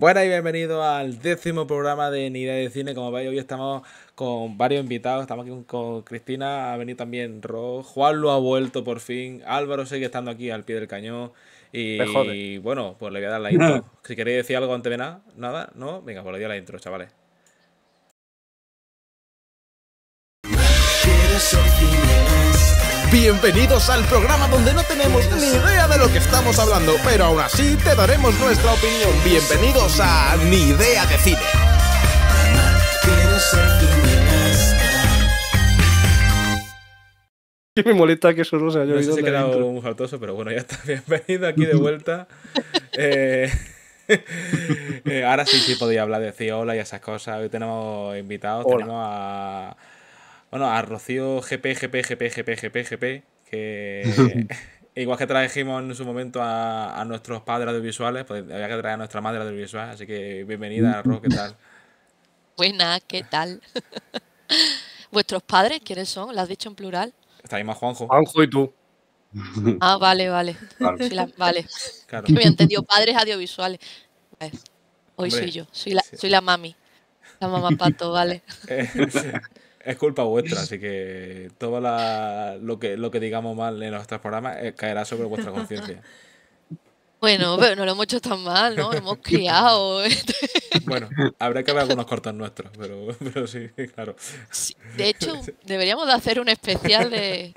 Buenas y bienvenidos al décimo programa de Ni idea de cine. Como veis, hoy estamos con varios invitados. Estamos aquí con Cristina, ha venido también Ro. Juan lo ha vuelto por fin. Álvaro sigue estando aquí al pie del cañón. Y, bueno, pues le voy a dar la intro. si queréis decir algo antes de nada, nada, ¿no? Venga, pues le doy la intro, chavales. Bienvenidos al programa donde no tenemos ni idea de lo que estamos hablando, pero aún así te daremos nuestra opinión. Bienvenidos a Ni idea de cine. Que me molesta que eso no se haya No sé oído. si he quedado muy faltoso, pero bueno, ya está. Bienvenido aquí de vuelta. Eh, eh, ahora sí, sí podía hablar, decir hola y esas cosas. Hoy tenemos invitados, Hola. tenemos a. Bueno, a Rocío GP, GP, GP, GP, GP, GP, que igual que trajimos en su momento a, a nuestros padres audiovisuales, pues había que traer a nuestra madre audiovisual. Así que bienvenida, Ro, ¿qué tal? Buenas, ¿qué tal? ¿Vuestros padres quiénes son? ¿Lo has dicho en plural? Está ahí más Juanjo. Juanjo y tú. Ah, vale, vale. Claro. Soy la- vale. Claro. Que me había entendido padres audiovisuales. Vale. Hoy Hombre, soy yo, soy la, sí. soy la mami. La mamá pato, vale. Eh, es culpa vuestra, así que todo la- lo, que, lo que digamos mal en nuestros programas eh, caerá sobre vuestra conciencia. Bueno, pero no lo hemos hecho tan mal, ¿no? Hemos criado. Bueno, habrá que ver algunos cortos nuestros, pero, pero sí, claro. Sí, De hecho, deberíamos de hacer un especial de...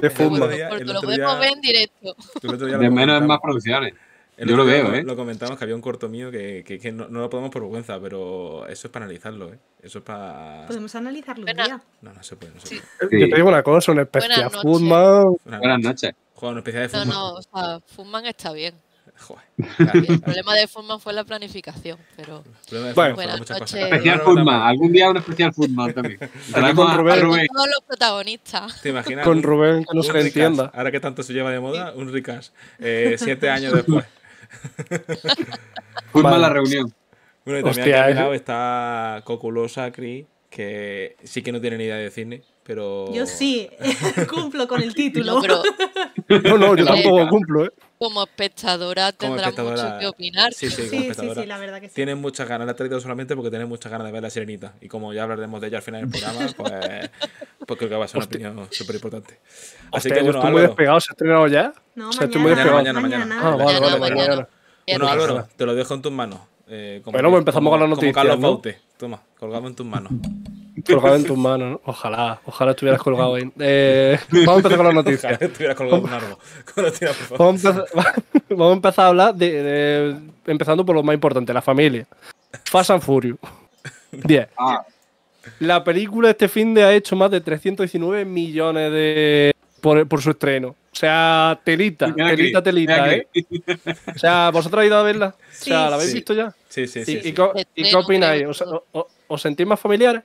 De día- porque lo podemos ver en directo. De menos en más producciones. El Yo lo veo, ¿eh? Lo comentamos que había un corto mío que, que- que no, no lo podemos por vergüenza, pero eso es para analizarlo, ¿eh? Eso es para. Podemos analizarlo un día. No, no se puede, no se Sí. puede. Yo te digo una cosa, un especial Buenas noches. Foodman. Buenas noches. Juega un especial de No, fútbol. no, o sea, Fumman está bien. Joder. El problema de Fumman fue la planificación, pero... De Bueno. Buenas muchas cosas. Especial No, no, no, no. Algún día un especial Footman también. Con Rubén. Rubén. Todos los protagonistas. ¿Te imaginas? Con Rubén, que no se le entienda. Ahora que tanto se lleva de moda, un recast. Eh, siete años después. Footman Vale. la reunión. Bueno, y también Hostia, aquí eh. lado está Coculosa Cri, que sí que no tiene ni idea de cine, pero. Yo sí, cumplo con el título. No, pero No, no, yo tampoco cumplo, ¿eh? como espectadora tendrá espectadora- mucho que opinar. Sí, sí, como Sí, sí, espectadora. sí, la verdad que sí. Tienes muchas ganas, la he traído solamente porque tienes muchas ganas de ver la sirenita. Y como ya hablaremos de ella al final del programa, pues, pues creo que va a ser una opinión súper importante. Así Hostia, que yo bueno, estoy muy despegado, ¿se ha estrenado ya? No, O sea, mañana, despegado. Mañana, mañana. Ah, vale, Mañana, vale, mañana. mañana. bueno. Álvaro, te lo dejo en tus manos. Eh, como- Bueno, pues empezamos como- con las Como noticias, Carlos ¿no? Baute. Toma, colgado en tus manos. Colgado en tus manos, ¿no? Ojalá, ojalá estuvieras colgado ahí. Eh, vamos a empezar con las noticias. Ojalá estuviera colgado en un árbol. Vamos a empezar, vamos a empezar a hablar de, de- Empezando por lo más importante, la familia. Fast and Furious. 10. Ah, La película este fin de ha hecho más de 319 millones de. Por, por su estreno. O sea, telita, telita, telita, ¿eh? O sea, ¿vosotros habéis ido a verla? O sea, ¿la habéis sí. visto ya? Sí, sí, ¿Y, sí. y sí. co- y qué opináis? creo. ¿Os, os- os sentís más familiares?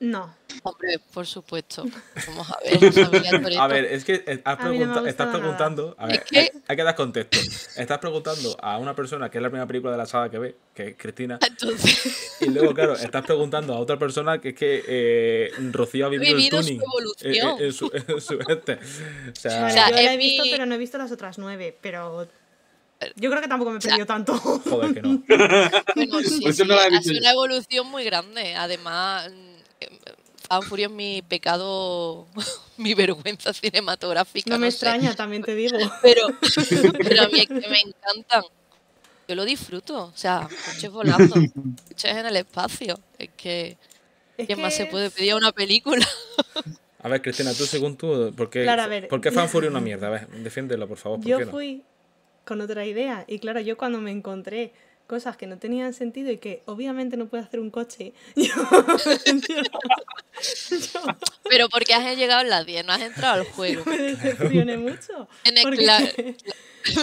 No. Hombre, por supuesto. Vamos a ver. A ver, es que has A mí no pregunta- estás preguntando. A ver, Es que- hay, hay que dar contexto. Estás preguntando a una persona que es la primera película de la saga que ve, que es Cristina. Entonces, Y luego, claro, estás preguntando a otra persona que es que eh, Rocío ha vivido, vivido el su tuning. evolución. eh, eh, en su, en su este. O sea, Vale, sea, yo la he es visto, mi- pero no he visto las otras nueve. Pero yo creo que tampoco me he perdido tanto. joder, que no. bueno, sí, Por eso sí, no la he ha visto sido una evolución muy grande. Además, Fan Fury es mi pecado, mi vergüenza cinematográfica. No me sé. extraña, también te digo. Pero, pero a mí es que me encantan. Yo lo disfruto. O sea, coches volando, coches en el espacio. Es que, Es ¿qué más se puede pedir a una película? A ver, Cristina, tú según tú, ¿por qué, Claro, a ver. ¿por qué Fan Fury es una mierda? A ver, defiéndelo, por favor. ¿por Yo qué no? fui con otra idea. Y claro, yo cuando me encontré cosas que no tenían sentido y que obviamente no puede hacer un coche, yo, yo Pero porque has llegado en las 10, no has entrado al juego. me decepcioné mucho. En el Porque- me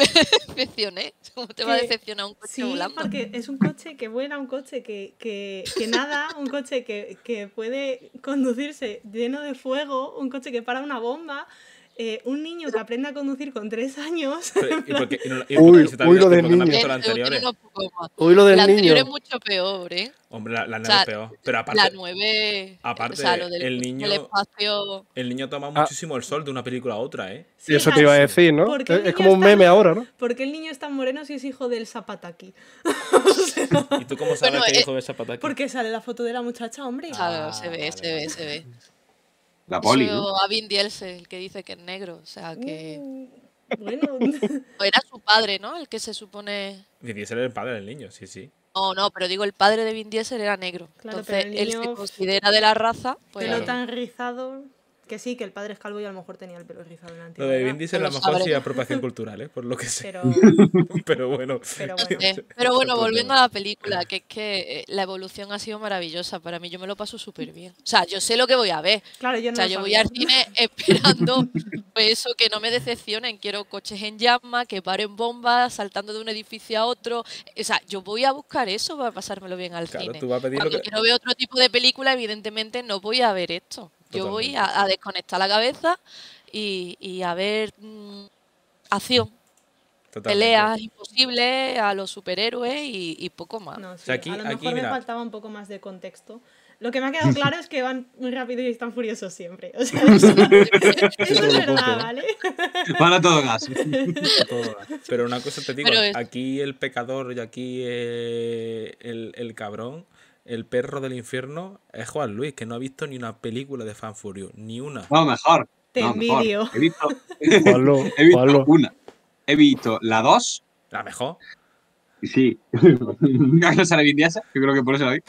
decepcioné. ¿Cómo te va a decepcionar un coche Sí, volando? porque es un coche que vuela, un coche que, que, que nada, un coche que, que puede conducirse lleno de fuego, un coche que para una bomba. Eh, un niño que aprende a conducir con tres años. Pero, ¿Y por qué- y no- y Uy, uy, lo del niño. más. Hoy lo del La anterior es mucho peor, ¿eh? Hombre, la, la O nueve sea, es peor. Pero aparte, La 9. aparte, o sea, lo del el el niño- espacio. el niño toma Ah. muchísimo el sol de una película a otra, ¿eh? Sí, Eso te iba a decir, ¿no? ¿por qué el Es, es como un meme ahora, ¿no? ¿Por qué el niño es tan moreno si es hijo del Zapataki? ¿Y tú cómo sabes Bueno, que eh, hijo de Zapataki? Porque sale la foto de la muchacha, hombre. Claro, Ah, se ve, vale, se ve, vale. se ve. La poli, Eso ¿no? a Vin Diesel, el que dice que es negro. O sea, que. Mm, Bueno, era su padre, ¿no? El que se supone. Vin Diesel era el padre del niño, sí, sí. No, no, pero digo, el padre de Vin Diesel era negro. Claro, Entonces, pero el él se niño- considera de la raza. Pues, pelo Claro. tan rizado. Que sí, que el padre es calvo y a lo mejor tenía el pelo rizado en la Lo antigüedad. de Vin Diesel a lo lo mejor sí apropiación cultural, ¿eh? Por lo que sé. Pero, Pero bueno. pero no bueno. Pero volviendo a la película, que es que eh, la evolución ha sido maravillosa. Para mí, yo me lo paso súper bien. O sea, yo sé lo que voy a ver. Claro, yo no O sea, lo yo voy al cine esperando pues eso, que no me decepcionen. Quiero coches en llamas, que paren bombas, saltando de un edificio a otro. O sea, yo voy a buscar eso para pasármelo bien al Claro, cine. tú vas a pedir lo Cuando que- quiero ver otro tipo de película, evidentemente no voy a ver esto. Yo voy a, a desconectar la cabeza y, y a ver mm, acción, Totalmente. peleas imposibles, a los superhéroes y, y poco más. No, sí, sea, aquí- a lo aquí, mejor me mira. faltaba un poco más de contexto. Lo que me ha quedado claro es que van muy rápido y están furiosos siempre. O sea, eso, eso es verdad, ¿vale? Van a todo gas. Todo. Pero una cosa te digo, es- aquí el pecador y aquí eh, el, el cabrón, el perro del infierno, es Juan Luis, que no ha visto ni una película de Fan Furio, ni una. No, mejor. Te no, mejor. envidio. He visto, Juanlo, he visto Juanlo. una. He visto la 2. La mejor. Sí. no Vin Diesel, yo creo que por eso la vi.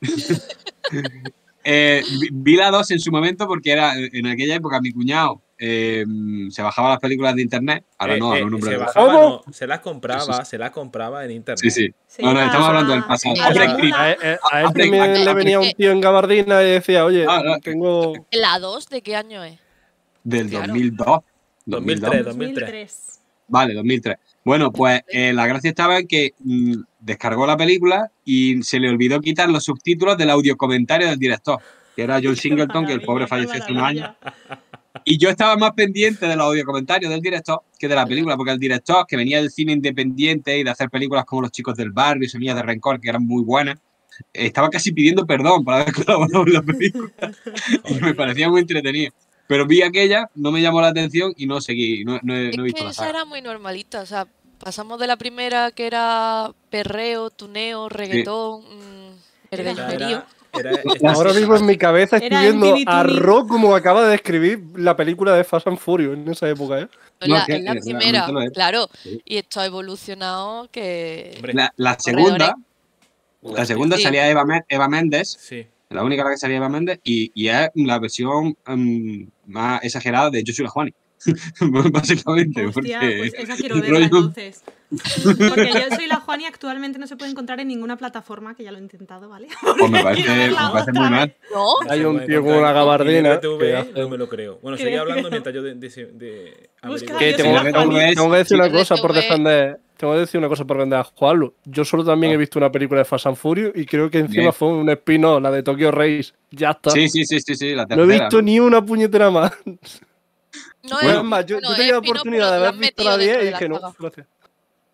Eh, vi, vi la 2 en su momento porque era en aquella época mi cuñado eh, se bajaba las películas de internet. Ahora Eh, no, eh, nombre se, bajaba, no, se las compraba, se las compraba en internet. Sí, sí. No, no, estamos a- hablando del pasado. Hombre, mula. A, él- a él también le venía un tío en gabardina y decía, oye, Ah, no. tengo... ¿La 2 de qué año es? Del Claro. 2002. 2003. 2003. Vale, 2003. Bueno, pues eh, la gracia estaba en que mm, descargó la película y se le olvidó quitar los subtítulos del audio comentario del director, que era John Singleton, que el pobre falleció hace unos años. Y yo estaba más pendiente de los audio comentarios del director que de la película, porque el director, que venía del cine independiente y de hacer películas como Los chicos del barrio, Semillas de Rencor, que eran muy buenas, estaba casi pidiendo perdón por haber colaborado en la película. y me parecía muy entretenido. Pero vi aquella, no me llamó la atención y no seguí, no, no he, Es no he visto que la esa era muy normalita, o sea, pasamos de la primera que era perreo, tuneo, reggaetón, mm, Era, herdellumerío. Era- Ahora mismo en mi cabeza estoy viendo a. Rock como acaba de describir la película de Fast and Furious en esa época, ¿eh? No, la, que primera, claro. Sí. Y esto ha evolucionado que... La, segunda, la segunda Sí. salía Eva, Eva Méndez, Sí. la única la que salía Eva Méndez, y, y es la versión mm, más exagerada de la Juani. Básicamente, Hostia, porque pues esa quiero verla rollo- entonces. Porque yo soy la Juan y actualmente no se puede encontrar en ninguna plataforma, que ya lo he intentado, ¿vale? pues me parece, me parece muy mal. No, Hay un tío con una gabardina hace- No me lo creo. Bueno, Creo seguí hablando mientras yo de, de, de Busca-. Que tengo, tengo- que decir una cosa por defender. Tengo que decir una cosa por defender a Juanlu. Yo solo también Ah. he visto una película de Fast and Furious y creo que encima Bien. fue un spin-off, la de Tokyo Race. Ya está. Sí, sí, sí, sí, sí, la no tercera. he visto ni una puñetera más. No Bueno, es, más, yo, bueno, yo tenía la oportunidad de haber visto la metido 10 dentro y dije no, gracias.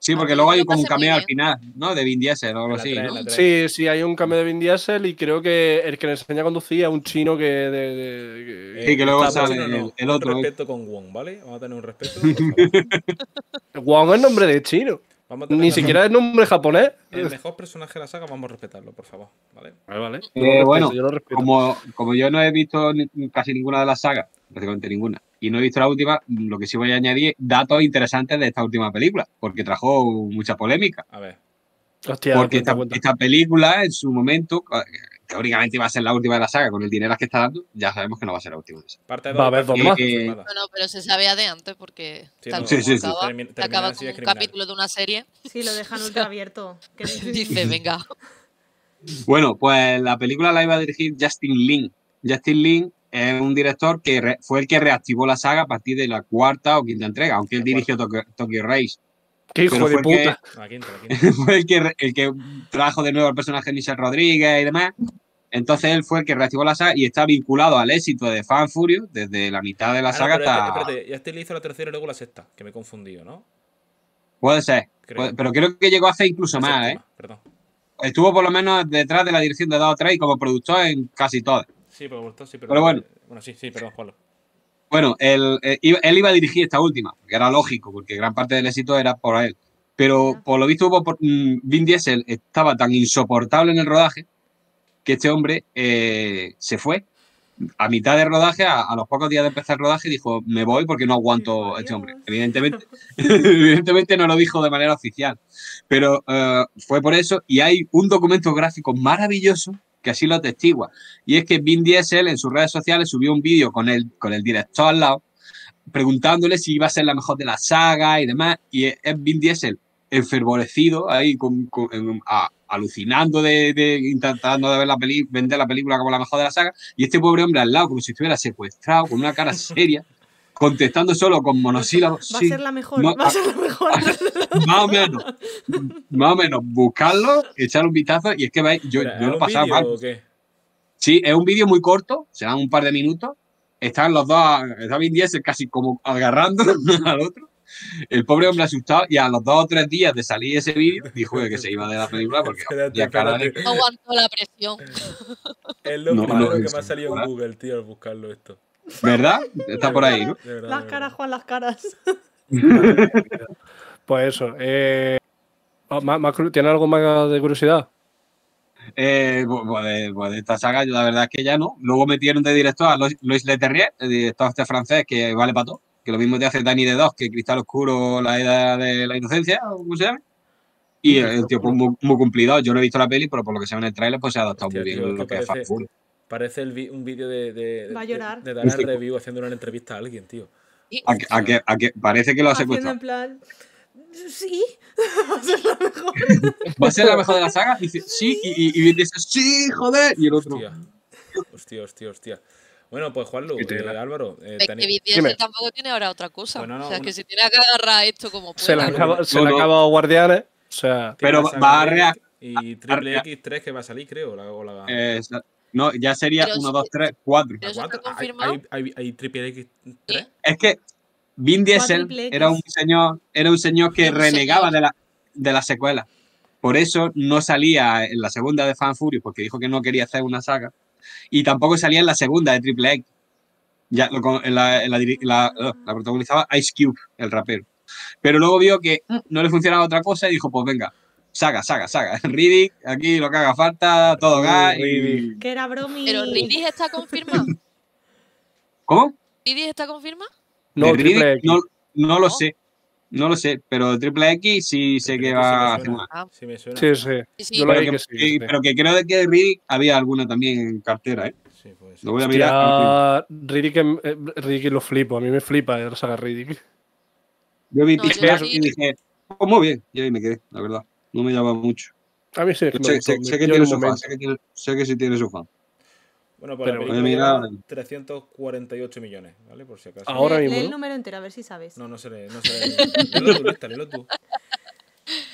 Sí, porque luego hay como un cameo al final, ¿no? De Vin Diesel o algo así, ¿no? Sí, sí, hay un cambio de Vin Diesel y creo que el que le enseña a conducir es un chino que. De, de- que- Sí, que luego sale el- el Un otro, ¿eh? respeto con Wong, ¿vale? Vamos a tener un respeto. Wong es nombre de chino. Ni un- siquiera es nombre japonés. El mejor personaje de la saga, vamos a respetarlo, por favor. ¿Vale? Vale, vale. Eh, bueno, yo lo respeto. Como, como yo no he visto ni- casi ninguna de las sagas, prácticamente ninguna, y no he visto la última, lo que sí voy a añadir datos interesantes de esta última película, porque trajo mucha polémica. A ver. Hostia, porque cuenta, esta, cuenta. esta película, en su momento, teóricamente iba a ser la última de la saga, con el dinero que está dando, ya sabemos que no va a ser la última de esa. Parte Va a haber dos más. No, no, pero se sabía de antes porque Sí, tal no, como sí, sí, sí. acaba, como un criminal. capítulo de una serie. Sí, lo dejan ultra abierto. Que- Dice, venga. Bueno, pues la película la iba a dirigir Justin Lin. Justin Lin es un director que re- fue el que reactivó la saga a partir de la cuarta o quinta entrega, aunque él dirigió Tokyo, Tokyo Race. Qué hijo de que- puta. La quinta, la quinta. fue el que, el que trajo de nuevo al personaje de Michelle Rodríguez y demás. Entonces él fue el que reactivó la saga y está vinculado al éxito de Fan Furious desde la mitad de la Ah, saga hasta. espérate, ya este le hizo la tercera y luego la sexta, que me he confundido, ¿no? Puede ser. Creo. puede- pero creo que llegó a hacer incluso La más, ¿eh? Perdón. Estuvo por lo menos detrás de la dirección de dos o tres y como productor en casi todas. Sí, pero, vuelto, sí, pero, Pero bueno. Bueno, sí, sí, perdón, Juanlo. Bueno, él, eh, iba- él iba a dirigir esta última, que era lógico, porque gran parte del éxito era por él. Pero por lo visto, por- mm, Vin Diesel estaba tan insoportable en el rodaje que este hombre eh, se fue a mitad de rodaje, a, a los pocos días de empezar el rodaje, dijo: Me voy porque no aguanto a este hombre. Evidentemente, evidentemente no lo dijo de manera oficial, pero eh, fue por eso. Y hay un documento gráfico maravilloso que así lo atestigua. Y es que Vin Diesel en sus redes sociales subió un vídeo con el, con el director al lado, preguntándole si iba a ser la mejor de la saga y demás. Y es Vin Diesel enfervorecido, ahí con, con- alucinando de, de- intentando de ver la peli, vender la película como la mejor de la saga. Y este pobre hombre al lado, como si estuviera secuestrado, con una cara seria, contestando solo con monosílabos. Va sí, a ser la mejor, no, va a ser la mejor. más o menos. Más o menos. Buscarlo, echar un vistazo. Y es que veis, yo, yo lo he ¿un pasado vídeo mal. o qué? Sí, es un vídeo muy corto, serán un par de minutos. Están los dos, está Vin Diesel casi como agarrando al otro. El pobre hombre asustado y a los dos o tres días de salir ese vídeo dijo que se iba de la película porque Espérate, ya cara de- espérate. No aguanto la presión. Es lo No, primero no, que me ha salido en. Google, tío, al buscarlo esto. ¿Verdad? Está por ahí, ¿no? Verdad, Las caras. Juan, las caras. Pues eso. Eh, oh, ¿Tiene algo más de curiosidad? Eh, bu- de, esta saga, yo la verdad es que ya no. Luego metieron de director a Lois, Leterrier, el director este francés que vale para todo, que lo mismo te hace Danny de Dos que Cristal Oscuro, la edad de la inocencia, o como se llama. Y el, tío pues, muy, muy cumplido. Yo no he visto la peli, pero por lo que se ve en el trailer, pues se ha adaptado Hostia, muy bien tío, lo que que es Fast Food. Parece el un vídeo de, de, Va a de- llorar. de Dana Review haciendo una entrevista a alguien, tío. Y- A a que- a que parece que lo ha secuestrado. en plan. Sí, va a ser la mejor. ¿Va a ser la mejor de la saga? Dice, sí, y, y, y dice, sí, joder. Y el otro, Hostia. Hostia, hostia, hostia. Bueno, pues Juanlu, eh, Álvaro, eh, Es que Vin tampoco tiene ahora otra cosa. Bueno, no, o sea, una- que se tiene que agarrar esto como Se le acaba, se No, le no. acaba Guardianes. O sea, Pero va a de rea- Y Triple a- X3 que va a salir, creo. La, la, eh, no, ya sería Pero 1, sí. 2, 3, 4. Pero eso ¿cuánto? está ¿Hay-. Hay, Triple X3. Es que Vin Diesel Cuádruple X. era un señor, era un señor que renegaba de la, de la secuela. Por eso no salía en la segunda de Fan Furious, porque dijo que no quería hacer una saga. Y tampoco salía en la segunda de Triple X. Ya, lo con- en la, en la la- la protagonizaba Ice Cube, el rapero. Pero luego vio que mm, no le funcionaba otra cosa y dijo, pues venga, saga, saga, saga. Riddick, aquí lo que haga falta, todo gas. y-. Que era bromi. Pero Riddick está confirmado. ¿Cómo? ¿Riddick está confirmado? no, Riddick no, no lo No. sé. No lo sé, pero Triple X sí sé que va a. Ah, Sí, me suena. Sí, sí. Yo Pero que, que sí, que- sí. pero que creo de que de Riddick había alguna también en cartera, ¿eh? Sí, pues. Lo voy a mirar. Hostia, Riddick, em- eh, Riddick lo flipo. A mí me flipa la saga Riddick. Yo vi No, yo y dije, pues muy bien. Y ahí me quedé, la verdad. No me llama mucho. A mí sí, me Sé, sé- sé que tiene en su fan, sé que, tiene, sé que sí tiene su fan. Bueno, pues Pero la voy a película mirar. lleva 348 millones, ¿vale? Por si acaso. Ahora Lee- mismo, lee el número entero, a ver si sabes. No, no se lee. No se lee. Léelo tú, Lista, léelo tú.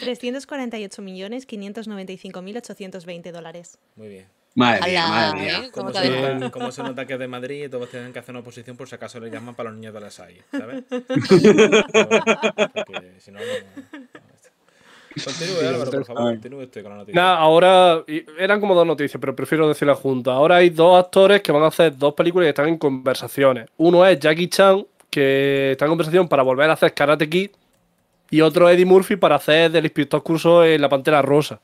348.595.820 dólares. Muy bien. Madre mía, madre mía. ¿eh? ¿Cómo ¿Cómo se, nota, cómo se nota que es de Madrid y todos tienen que hacer una oposición por si acaso le llaman para los niños de la SAI, ¿sabes? Porque si no, no. no. Continúe, Álvaro, por favor. Continúe usted con la noticia. Nada, ahora eran como dos noticias, pero prefiero decirlas juntas. Ahora hay dos actores que van a hacer dos películas y están en conversaciones. Uno es Jackie Chan, que está en conversación para volver a hacer Karate Kid, y otro Eddie Murphy para hacer del inspector curso en La Pantera Rosa.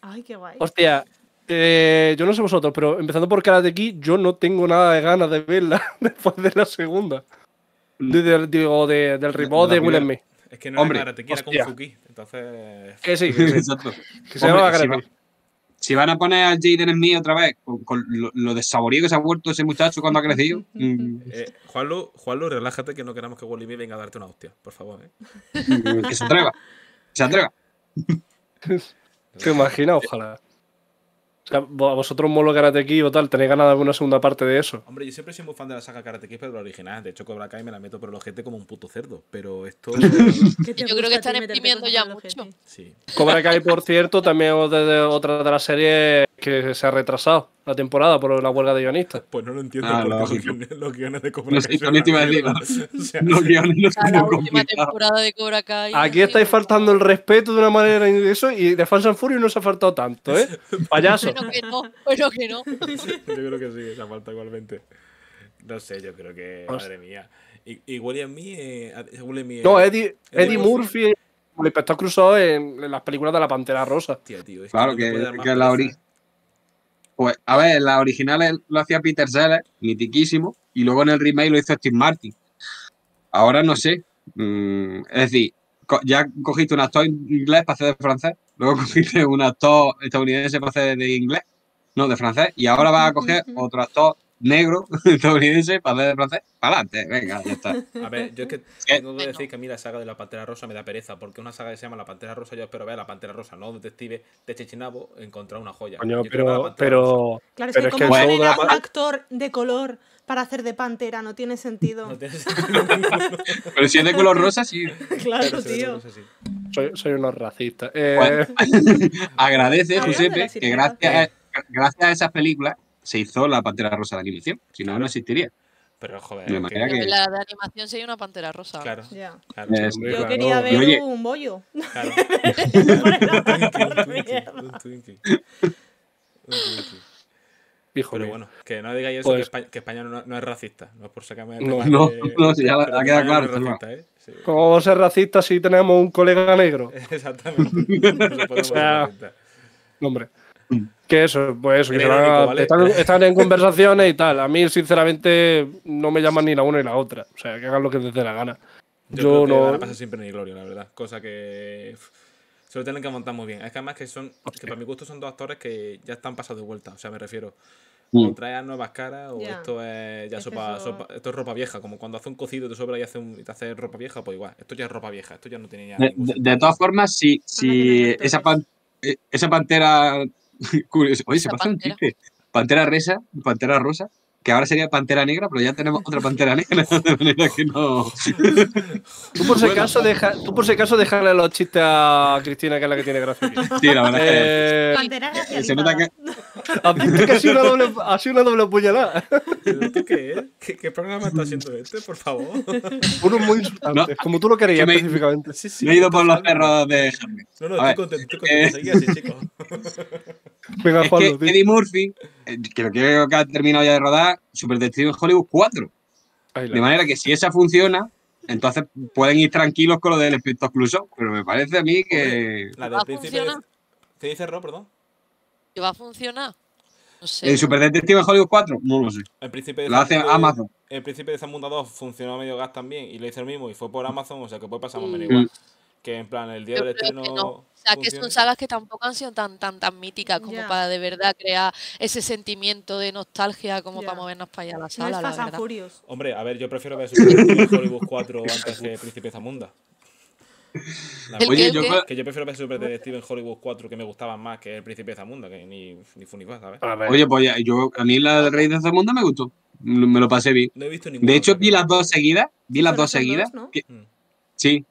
Ay, qué guay. Hostia, eh, yo no sé vosotros, pero empezando por Karate Kid, yo no tengo nada de ganas de verla después de la segunda. De- de- digo, de- del reboot la de Will. Smith. Es que no Hombre, era karate, era hostia. Fuki. Entonces. Que sí, que, sí, Exacto. que se Hombre, llama si, Karate va- Kid. si van a poner a Jaden Smith otra vez, con, con lo, lo desaborío que se ha vuelto ese muchacho cuando ha crecido, mm, Eh, Juanlu, Juanlu, relájate que no queramos que Wally venga a darte una hostia, por favor. ¿eh? que se atreva. Que se atreva. ¿Te imaginas? Ojalá. O sea, vo- a vosotros molo Karate Kid o tal, ¿tenéis ganas de alguna segunda parte de eso? Hombre, yo siempre soy muy fan de la saga Karate Kid, pero la original. De hecho, Cobra Kai me la meto por el ojete como un puto cerdo. Pero esto. ¿Qué te Yo creo que están exprimiendo ya mucho. sí. Cobra Kai, por cierto, también es otra de las series que se ha retrasado. La temporada por la huelga de guionistas. Pues no lo entiendo Ah, porque los guiones, los guiones de Cobra No Kai sé, son también te iba a una decir, mierda. O sea, Los guiones no A la última temporada de Cobra Kai. Aquí estáis faltando el respeto de una manera y eso, y de Fast and Furious no se ha faltado tanto, ¿eh? Payaso. Bueno que no, bueno que no. Yo creo que sí, esa falta igualmente. No sé, yo creo que. Madre mía. Y, y William Mee. Eh, William Mee, No, eh, Eddie, Eddie Murphy, el inspector Crusoe en, en las películas de la Pantera Rosa. Tío, tío, es Claro, no que, más que la ori- Pues, a ver, en las originales lo hacía Peter Sellers, mitiquísimo, y luego en el remake lo hizo Steve Martin. Ahora no sé. mm, es decir, ya cogiste un actor inglés para hacer de francés, luego cogiste un actor estadounidense para hacer de inglés, no, de francés, y ahora vas a coger otro actor negro estadounidense para hacer de francés. Para adelante, venga, ya está. A ver, yo es que que- tengo que decir que a mí la saga de la Pantera Rosa me da pereza, porque una saga que se llama La Pantera Rosa, yo espero ver a la Pantera Rosa, no detective de Chechinabo, encontrar una joya. Coño, pero, Claro, es pero que es que como la a un actor de color para hacer de pantera, no tiene sentido. No tienes- Pero si es de color rosa, sí. Claro, tío. soy, soy unos racistas. Eh, Bueno, agradece, Hablando de Giuseppe, las que gracias a, gracias a esas películas se hizo la Pantera Rosa de animación. Si no, no existiría. Pero joder, De que- manera que- La de animación sería una pantera rosa. claro, Ya. claro, Es- Yo quería ver oye- un bollo. claro. El Pero bueno, que no digáis eso, Pues- que, España, que España no, no es racista. No es por sacarme de No, tema no, no, sí, ya ha que quedado no claro, es racista, ¿eh? Sí. ¿Cómo vamos a ser racistas si tenemos un colega negro? Exactamente. No O sea. No, hombre. Que eso, pues eso, que Era se van a- irónico, ¿vale? están, están en conversaciones y tal. A mí, sinceramente, no me llaman ni la una ni la otra. O sea, que hagan lo que les dé la gana. Yo, Yo, creo que no. van a pasar siempre en el gloria, la verdad. Cosa que se lo tienen que montar muy bien. Es que además que son, que para mi gusto son dos actores que ya están pasados de vuelta. O sea, me refiero. Mm. O traes nuevas caras o esto es ya Es sopa, eso- sopa- Esto es ropa vieja. Como cuando hace un cocido te sobra y, hace un, te hace ropa vieja, pues igual. Esto ya es ropa vieja. Esto ya no tiene ya De, de- todas formas, si, si esa, pan- eh, esa pantera. curioso- Oye, se pasa un chiste. Pantera resa, pantera rosa, que ahora sería pantera negra, pero ya tenemos otra pantera negra, de manera que no. Tú por si Bueno. acaso, deja, tú por si acaso déjale los chistes a Cristina, que es la que tiene gracia aquí. Sí, la verdad es que. Eh, Pantera Se nota que. ¿Has visto que ha sido una doble, ha sido una doble puñalada? ¿Pero ¿Esto qué es? ¿Qué, qué programa está haciendo este, por favor? Uno muy insultante, No. como tú lo querías Que me- específicamente. Sí, sí, Me he ido por los perros de Jaime. No, no, estoy contento, estoy contento. eh, Seguí así, chicos. Venga, Es Juanlo, que. Eddie Murphy, eh, que lo creo que ha terminado ya de rodar, Super Detective en Hollywood 4. Ahí la- De manera que si esa funciona, entonces pueden ir tranquilos con lo del Inspector Clouseau. Pero me parece a mí que La ¿Va del a príncipe. ¿Qué dice Ro, perdón? ¿Que va a funcionar? No sé. el Super Detective en Hollywood 4, no lo sé. El príncipe de Lo hace Amazon. El príncipe de Zamunda 2 funcionó a medio gas también y lo hizo el mismo y fue por Amazon, o sea que puede pasar más o menos Mm. igual. Que en plan, el día Yo del estreno. que no. O sea, que son sagas que tampoco han sido tan tan tan míticas como para de verdad crear ese sentimiento de nostalgia como Ya. para movernos para allá a la No es sala, la Fast and verdad. Hombre, a ver, yo prefiero ver Super Detective Hollywood 4 antes que Príncipe de Zamunda. La ¿El verdad. Oye, yo Que yo prefiero ver Super Detective en Hollywood 4 que me gustaban más que el Príncipe de Zamunda, que ni, ni fu ni fa, ¿sabes? A ver, Oye, pues ya- yo, a mí la del Rey de Zamunda me gustó. Me lo pasé bien. No he visto ninguna. De hecho, vi las dos seguidas. Vi las dos seguidas. ¿no? que- Mm. sí.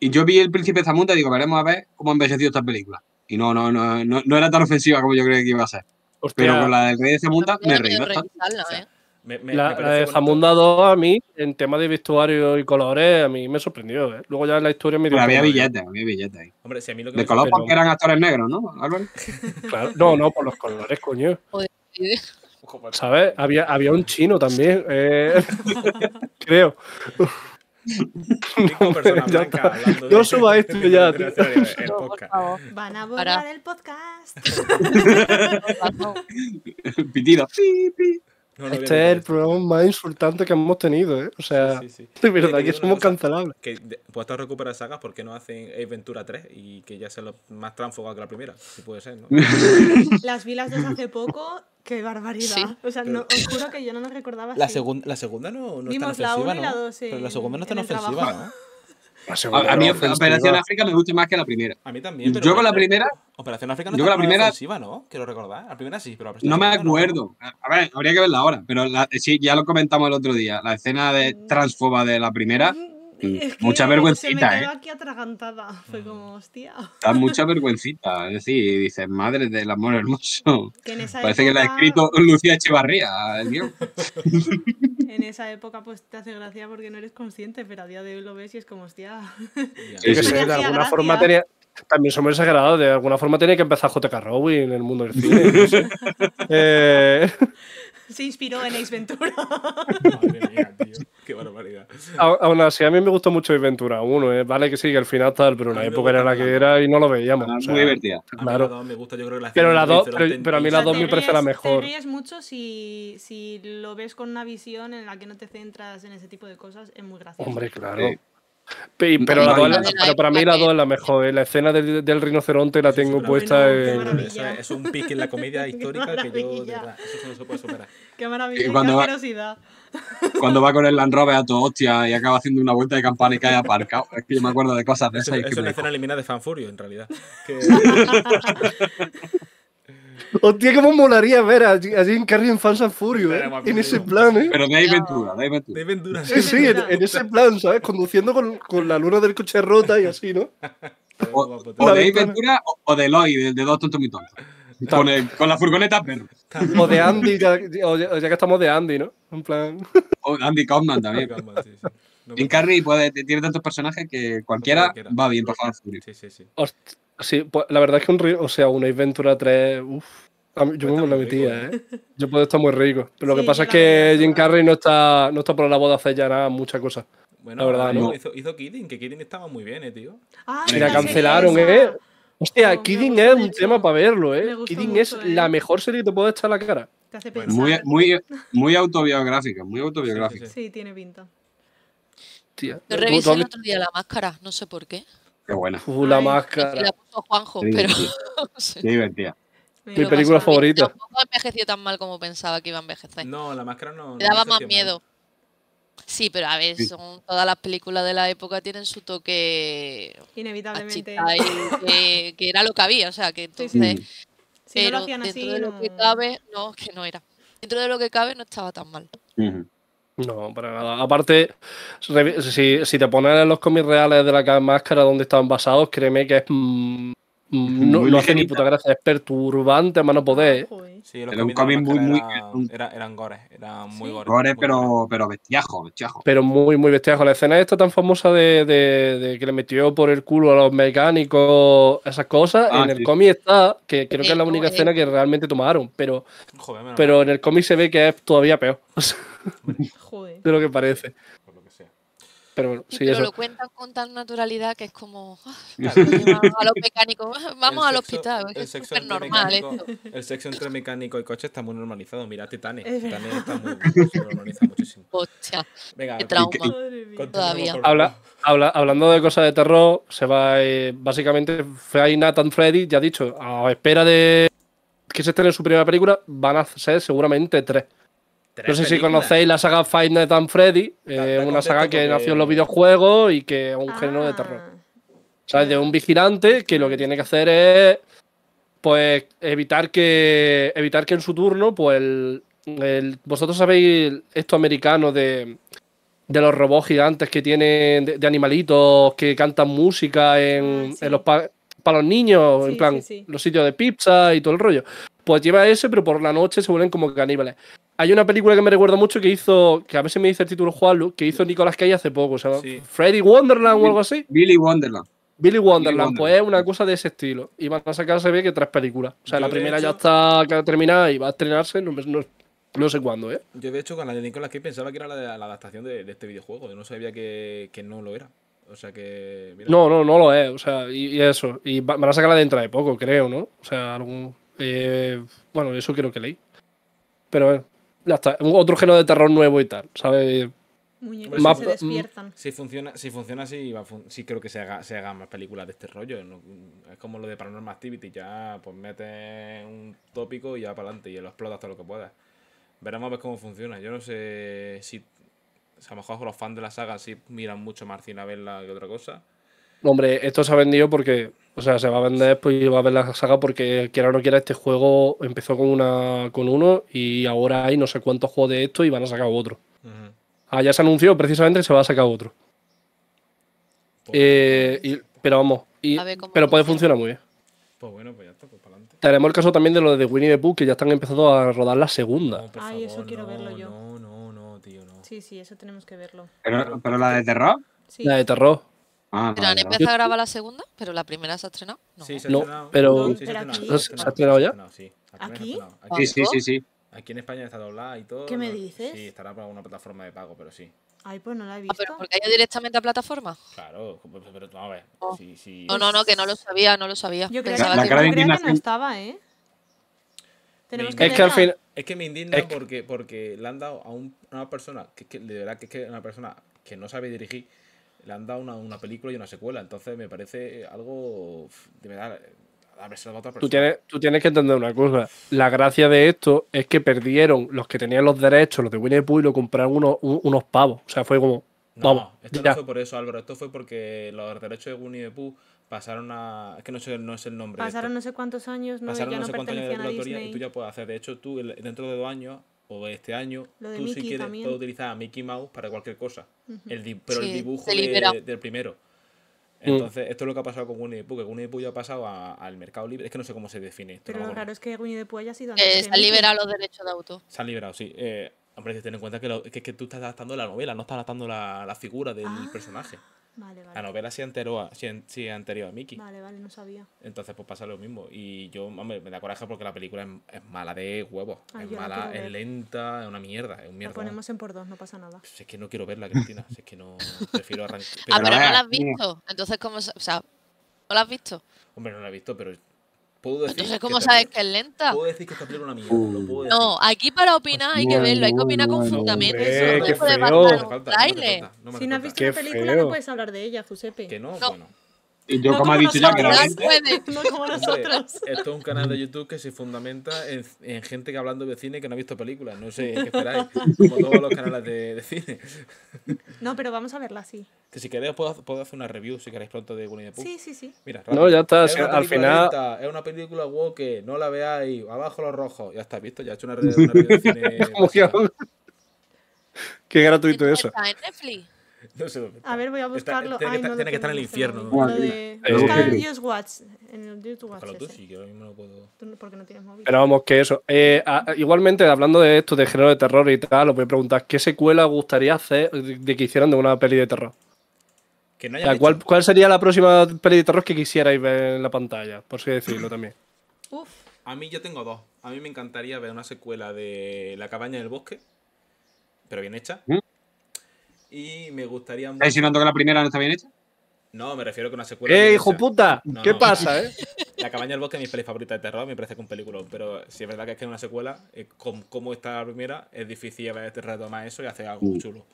Y yo vi el Príncipe de Zamunda y digo, veremos a ver cómo ha envejecido esta película. Y no, no, no, no, no era tan ofensiva como yo creía que iba a ser. hostia, Pero con la del Rey de Zamunda me sea, ¿eh? Me, me- la, me la de. Zamunda 2 a mí, en tema de vestuario y colores, a mí me sorprendió. ¿eh? Luego ya en la historia me dio Pero había billetes, había billetes ahí. Hombre, si a mí lo que De color porque eran actores negros, ¿no, Álvaro? Claro. No, no, por los colores, coño. ¿Sabes? Había, había un chino también. eh, creo. Personas ya está. de- No suba esto ya, tío. el No, por podcast. favor. Van a Para. borrar el podcast. Pitido. Pi, pi. No, no, Este es el programa más insultante que hemos tenido, ¿eh? O sea, Sí, sí, sí. de verdad que somos cancelables. Que puestos a recuperar sagas, ¿por qué no hacen Ace Ventura 3? Y que ya sea lo más tránfuga que la primera. Si puede ser, ¿no? Las vi las dos hace poco. Qué barbaridad. Sí. O sea, no, os juro que yo no nos recordaba La, así. segun- la segunda no, no es tan Vimos la ofensiva, uno y la ¿no? dos Pero la segunda no es tan ofensiva, trabajo. ¿no? A, a mí Operación África me gusta más que la primera. A mí también, pero... Yo con la primera Operación África no yo es con la tan primera- ofensiva, ¿no? Quiero recordar. La primera sí, pero la no me acuerdo. A a ver, habría que verla ahora. Pero la- sí, ya lo comentamos el otro día. La escena de transfoba de la primera Es que Mucha Se me vergüencita, quedó ¿eh? aquí atragantada. Fue como, hostia. Da mucha vergüencita. Es decir, dices, madre del amor hermoso. Que en esa Parece que la ha escrito Lucía Echevarría, el guion. En esa época, pues te hace gracia porque no eres consciente, pero a día de hoy lo ves y es como, hostia. Sí, sé, sí. de alguna forma tenía. También somos exagerados, de alguna forma tenía que empezar JK Rowling en el mundo del cine. no sé. Eh, Se inspiró en Ace Ventura. Madre mía, tío. Qué barbaridad. a- aún así, a mí me gustó mucho Ace Ventura 1, eh. vale que sí, que el final tal, pero A una mí me época era la que era y no lo veíamos. Ah, o sea, Muy divertida. Claro. la dos me gusta, yo creo que la Pero escena la dos- pero- pero a mí la Pisa- dos me te parece la mejor. Te ríes mucho si, si lo ves con una visión en la que no te centras en ese tipo de cosas. Es muy gracioso. Hombre, claro. Sí. Pe- Pero, la es la- pero para mí la no, 2 es la mejor. eh. La escena del, del rinoceronte la tengo sí, puesta en. Eso es, es un pique en la comedia histórica que yo, de verdad, eso no se puede superar. Qué maravilla, Y qué cuando va-. Cuando va con el Land Rover a tu hostia y acaba haciendo una vuelta de campana y cae aparcado. Es que yo me acuerdo de cosas de esas. es que una escena eliminada de Fanfurio, en realidad. Que, Hostia, cómo molaría ver a, a Jim Carrey en Fans and Furious, eh. En ese plan, ¿eh? Pero de ahí Ventura, de ahí Ventura. de Ventura. Sí, sí, en, en ese plan, ¿sabes? Conduciendo con, con la luna del coche rota y así, ¿no? O, o ventana. Ventura o, o de Eloy, de, de Dos Tontos Muy Tontos. Con, el- con la furgoneta perro. O de Andy, ya, o ya- ya que estamos de Andy, ¿no? En plan. O Andy Kaufman también. Sí, sí. No Jim Carrey puede, tiene tantos personajes que cualquiera Cualquiera. va bien para Fast and Furious. Sí, sí, sí. Host- Sí, pues la verdad es que un o sea, una Ace Ventura 3, uff. Yo Puede me la metía, rico, ¿eh? Yo puedo estar muy rico. Pero lo Sí, que pasa es que Jim. Carrey no está, no está por la boda hacer ya nada, muchas cosas. Bueno, La verdad, no. hizo, hizo Kidding, que Kidding estaba muy bien, eh, tío. Ah, Y la cancelaron. ¿eh? Hostia, Oh, me Kidding es un mucho. tema para verlo, ¿eh? Kidding es la ¿eh? mejor serie que te puede echar la cara. Te hace pensar. Muy, muy, muy autobiográfica, muy autobiográfica. Sí, sí, Sí, tiene pinta. Tía. Yo ¿Tú- tú revisé el otro día la máscara, no sé por qué. Qué buena, Uh, la Ay, La máscara. puso Juanjo, Sí, pero. no qué divertida. Me Mi lo película pasó. favorita. Tampoco envejeció tan mal como pensaba que iba a envejecer. No, la máscara no. Me no daba envejeció más mal. miedo. Sí, pero a ver, Sí. son todas las películas de la época tienen su toque Inevitablemente. y que, que era lo que había, o sea, que Sí, sí. entonces, Si no lo pero hacían dentro así, de lo no- que cabe, no, que no era. Dentro de lo que cabe no estaba tan mal. Ujú. No, para nada. Aparte, si, si te pones en los cómics reales de la ca- máscara donde están basados, créeme que es. mm, mm, no, Muy no hace ni puta gracia, es perturbante, a mano poder. ¿eh? Sí, los Era un cómics de la cómic muy, muy- era- era- eran gores, eran muy Sí. gores. Gore, pero, gores. pero bestiajo, bestiajo. Pero muy, muy bestiajo. La escena esta tan famosa de, de- de que le metió por el culo a los mecánicos, esas cosas, Ah, en el cómic está, que creo que es la única escena que realmente tomaron, pero, Joder, pero en el cómic se ve que es todavía peor o sea, Joder. de lo que parece. por lo que sea. Pero bueno, Sí, sí, pero eso. lo cuentan con tal naturalidad que es como. ah, Claro. a los mecánicos, vamos El al sexo- hospital. el Es sexo súper entre normal mecánico- esto. El sexo entre mecánico y coche está muy normalizado. Mira, Titanic. Es Titanic está muy se normaliza muchísimo. Hostia, Venga, qué trauma. y- Todavía. Habla, habla- hablando de cosas de terror, se va eh, básicamente Nights at Freddy, ya ha dicho, a espera de que se estrene su primera película, van a ser seguramente tres. No sé si conocéis la saga Five Nights at Freddy, eh, una saga que nació en los videojuegos y que es un género de Ah, terror. ¿Sabes? De un vigilante que lo que tiene que hacer es pues evitar que evitar que en su turno, pues el, el- vosotros sabéis esto americano de, de los robots gigantes que tienen de, de animalitos que cantan música en, Ah, sí. en los pa- para los niños, Sí, en plan sí, sí. los sitios de pizza y todo el rollo. Pues lleva ese, pero por la noche se vuelven como caníbales. Hay una película que me recuerda mucho que hizo, que a ver si me dice el título Juanlu, que hizo Nicolas Cage hace poco, se llama Sí. Freddy Wonderland o algo así. Billy Wonderland. Billy Wonderland, pues es una cosa de ese estilo. Y van a sacar, se ve que tres películas. O sea, Yo, la primera ya está terminada y va a estrenarse, no, me- no- no sé cuándo, ¿eh? Yo, de hecho, con la de Nicolas Cage pensaba que era la, de- la adaptación de, de este videojuego. Yo no sabía que, que no lo era. O sea que. mira, No, no, no lo es. O sea, y, y eso. Y va- van a sacarla dentro de poco, creo, ¿no? O sea, algún. eh, bueno, eso creo que leí. Pero eh, ya está. Otro género de terror nuevo y tal, ¿sabes? Muñecos Más- que se despiertan. Si funciona, si funciona así, va a fun- sí creo que se haga, se hagan más películas de este rollo. Es como lo de Paranormal Activity, ya pues metes un tópico y ya para adelante y lo explotas todo lo que puedas. Veremos a ver cómo funciona. Yo no sé si o sea, a lo mejor los fans de la saga sí miran mucho más cine a verla que otra cosa. Hombre, esto se ha vendido porque. O sea, se va a vender pues, y va a ver la saga porque, quiera o no quiera, este juego empezó con una con uno y ahora hay no sé cuántos juegos de esto y van a sacar otro. Ujú. Ah, ya se anunció precisamente que se va a sacar otro. Eh, y- pero vamos, y- pero puede funciona. funcionar muy bien. Pues bueno, pues ya está, pues para adelante. Tenemos el caso también de lo de Winnie the Pooh, que ya están empezando a rodar la segunda. No, Ay, eso quiero no, verlo yo. No, no, no, tío, no. Sí, sí, eso tenemos que verlo. Pero, pero la de terror. Sí. La de terror. Ah, Pero han empezado a grabar la segunda, pero la primera se ha estrenado. No. Sí, se ha No, estrenado. pero- Sí, se ha Pero estrenado, se ha ¿Se ha estrenado ya? sí. ¿Aquí? Aquí, Sí, sí, sí, sí. aquí en España está doblada y todo. ¿Qué me ¿no? dices? Sí, estará por alguna plataforma de pago, pero sí. Ay, pues no la he Ah, visto. pero porque haya directamente a plataforma. Claro, pero, pero vamos a ver. Oh. Sí, sí. No, no, no, que no lo sabía, no lo sabía. Yo creía, Pensaba La que, que cara de que no estaba, ¿eh? Tenemos Es que Es que al verla. fin. Es que me indigna Es que- porque, porque le han dado a, un- a una persona, que, que de verdad que es que una persona que no sabe dirigir, le han dado una, una película y una secuela. Entonces me parece algo de verdad a otra persona. Tú tienes, tú tienes que entender una cosa. La gracia de esto es que perdieron los que tenían los derechos, los de Winnie the Pooh, y lo compraron unos, un- unos pavos. O sea, fue como. No, Vamos, esto ya. no fue por eso, Álvaro. Esto fue porque los derechos de Winnie the Pooh pasaron a. Es que no sé, no es el nombre. de esto. Pasaron no sé cuántos años, no, pasaron ya no no sé cuántos años de la autoría y tú ya puedes hacer. De hecho, tú dentro de dos años o este año, tú si Mickey quieres también. puedes utilizar a Mickey Mouse para cualquier cosa. el pero el dibujo de- del primero. Mm. Entonces, esto es lo que ha pasado con Winnie the Pooh, que Winnie the Pooh ya ha pasado al mercado libre. Es que no sé cómo se define esto. Pero no lo raro es que Winnie the Pooh haya sido que antes se han liberado los derechos de autor. Se han liberado, sí. Eh, hombre, ten en cuenta que, lo- que es que tú estás adaptando la novela, no estás adaptando la, la figura del Ah. personaje. Vale, La vale. novela sí anterior, a- sí, sí anterior a Mickey. Vale, vale, no sabía. Entonces, pues pasa lo mismo. Y yo, hombre, me da coraje porque la película es, es mala de huevos. Ay, es la mala, es lenta, es una mierda, es un La mierda. ponemos en por dos, no pasa nada. Si es que no quiero verla, Cristina. Si es que no. Prefiero arrancar. Ah, Pero no la has visto. Entonces, ¿cómo se- O sea, ¿no la has visto? Hombre, no la he visto, pero. Puedo decir. Entonces, que ¿cómo esta sabes que es lenta? Puedo decir que esta película es una mierda. Lo puedo decir. No, aquí para opinar hay que Bueno, verlo, hay que opinar con fundamento. hombre, Eso no puede. No hace un no no me Si no has visto la película, no puedes hablar de ella, Giuseppe. Que no, No. bueno. Y yo, No como ha dicho ya, que la gente. No como Hombre, nosotros. Esto es un canal de YouTube que se fundamenta en, en gente que hablando de cine que no ha visto películas. No sé qué esperáis. Como todos los canales de, de cine. No, pero vamos a verla, sí. Que si queréis, puedo, puedo hacer una review si queréis pronto de Winnie the Pooh. Sí, sí, sí. Mira, No, ya está, Es al película final- lenta, es una película woke, no la veáis, abajo los rojos. Ya está, visto, ya he hecho una, re- una review de cine. Que-. Qué gratuito ¿En eso. está en Netflix? No sé dónde está. A ver, voy a Está- buscarlo. tiene que Ay, estar- no lo tiene que estar en el tengo, infierno, no ¿no? Lo de... Eh, Busca en Just Watch. En el Just Watch. Búscalo tú, sí, que ahora mismo no puedo. Tú porque no tienes móvil. Pero vamos, que eso. Eh, a- igualmente, hablando de esto, de género de terror y tal, os voy a preguntar, ¿qué secuela gustaría hacer de que hicieran de una peli de terror? Que no O sea, dicho. ¿cuál, ¿Cuál sería la próxima peli de terror que quisierais ver en la pantalla? Por así decirlo también. Uf, A mí yo tengo dos. A mí me encantaría ver una secuela de La cabaña del bosque, pero bien hecha. ¿Mm? Y me gustaría ¿Estás insinuando que la primera no está bien hecha? No, me refiero que una secuela. ¡Eh, hijo puta! No, ¿Qué no. pasa, eh? La cabaña del bosque es mi peli favorita de terror, me parece que es un película. Pero si es verdad que es que una secuela, eh, como está la primera, es difícil ver retomar eso y hacer algo muy Mm. chulo.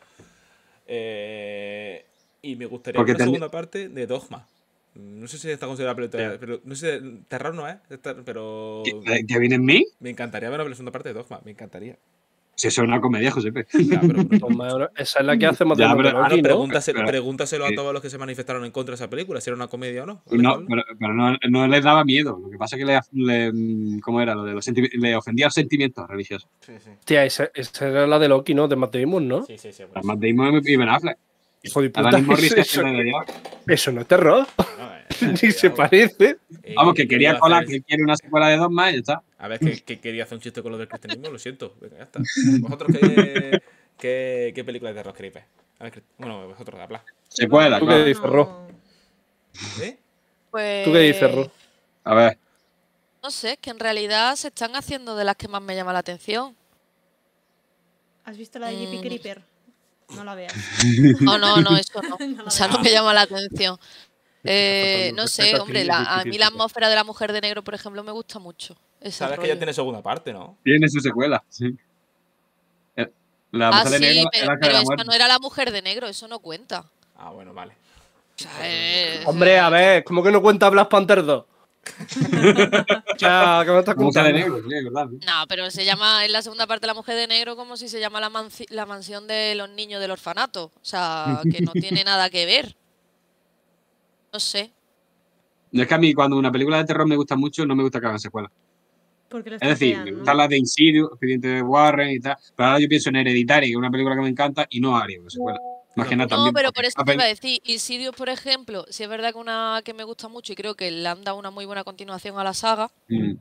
Eh, y me gustaría Porque ver una segunda parte de Dogma. No sé si está considerada película, Sí. pero no sé, terror no es, pero ¿Que, que viene en mí? me encantaría ver una segunda parte de Dogma, me encantaría. Si eso es una comedia, Josepe. Ya, pero- Esa es la que hace más Ya, pero- no, Loki, ¿no? pregúntaselo, Pero- pregúntaselo a sí. todos los que se manifestaron en contra de esa película, si era una comedia o no. No, pero, pero no, no les daba miedo. Lo que pasa es que le, le- ¿cómo era? Lo de los le ofendía los sentimientos religiosos. Sí, sí. Tía, esa, esa era la de Loki, ¿no? De Matt Damon, ¿no? Sí, sí, sí. Las Matt Damon y Ben Affleck. Hijo de A puta. la misma Eso, eso- no es terror. no, eh, Ni se parece. Eh, Vamos, que quería colar hacer- que quiere una secuela de dos más y ya está. A ver, que, que quería hacer un chiste con lo del cristianismo, lo siento. Venga, ya está. ¿Vosotros qué, qué, qué película de terror queréis ver? A ver, Cri- bueno, vosotros, habla. Secuela, ¿Tú claro. qué dices, Ro? ¿Eh? Pues. ¿Tú qué dices, Ro? A ver. No sé, es que en realidad se están haciendo de las que más me llama la atención. ¿Has visto la de Jeepy Mm. Creeper? No la veas. No, no, no, eso no. O sea, no me llama la atención. Eh, no sé, hombre, la- a mí la atmósfera de la mujer de negro, por ejemplo, me gusta mucho. Sabes que ya tiene segunda parte, ¿no? Tiene su secuela, sí. Eh, La Ah, mujer de sí, negro pero, pero esa no era la mujer de negro, eso no cuenta. Ah, bueno, vale. O sea, es- Hombre, a ver, ¿cómo que no cuenta Black Panther 2? O sea, ¿qué me estás de negro, verdad. sí. No, pero se llama en la segunda parte la mujer de negro como si se llama la, mansión de los niños del orfanato. O sea, que no tiene nada que ver. No sé. No es que a mí cuando una película de terror me gusta mucho, no me gusta que hagan secuela. Porque lo Es decir, me ¿no? gustan las de Insidious, Expediente de Warren y tal. Pero ahora yo pienso en Hereditary, que es una película que me encanta, y no haría una secuela. No, pero por eso te iba a decir, Insidious, por ejemplo, si es verdad que una que me gusta mucho y creo que le han dado una muy buena continuación a la saga, Mm,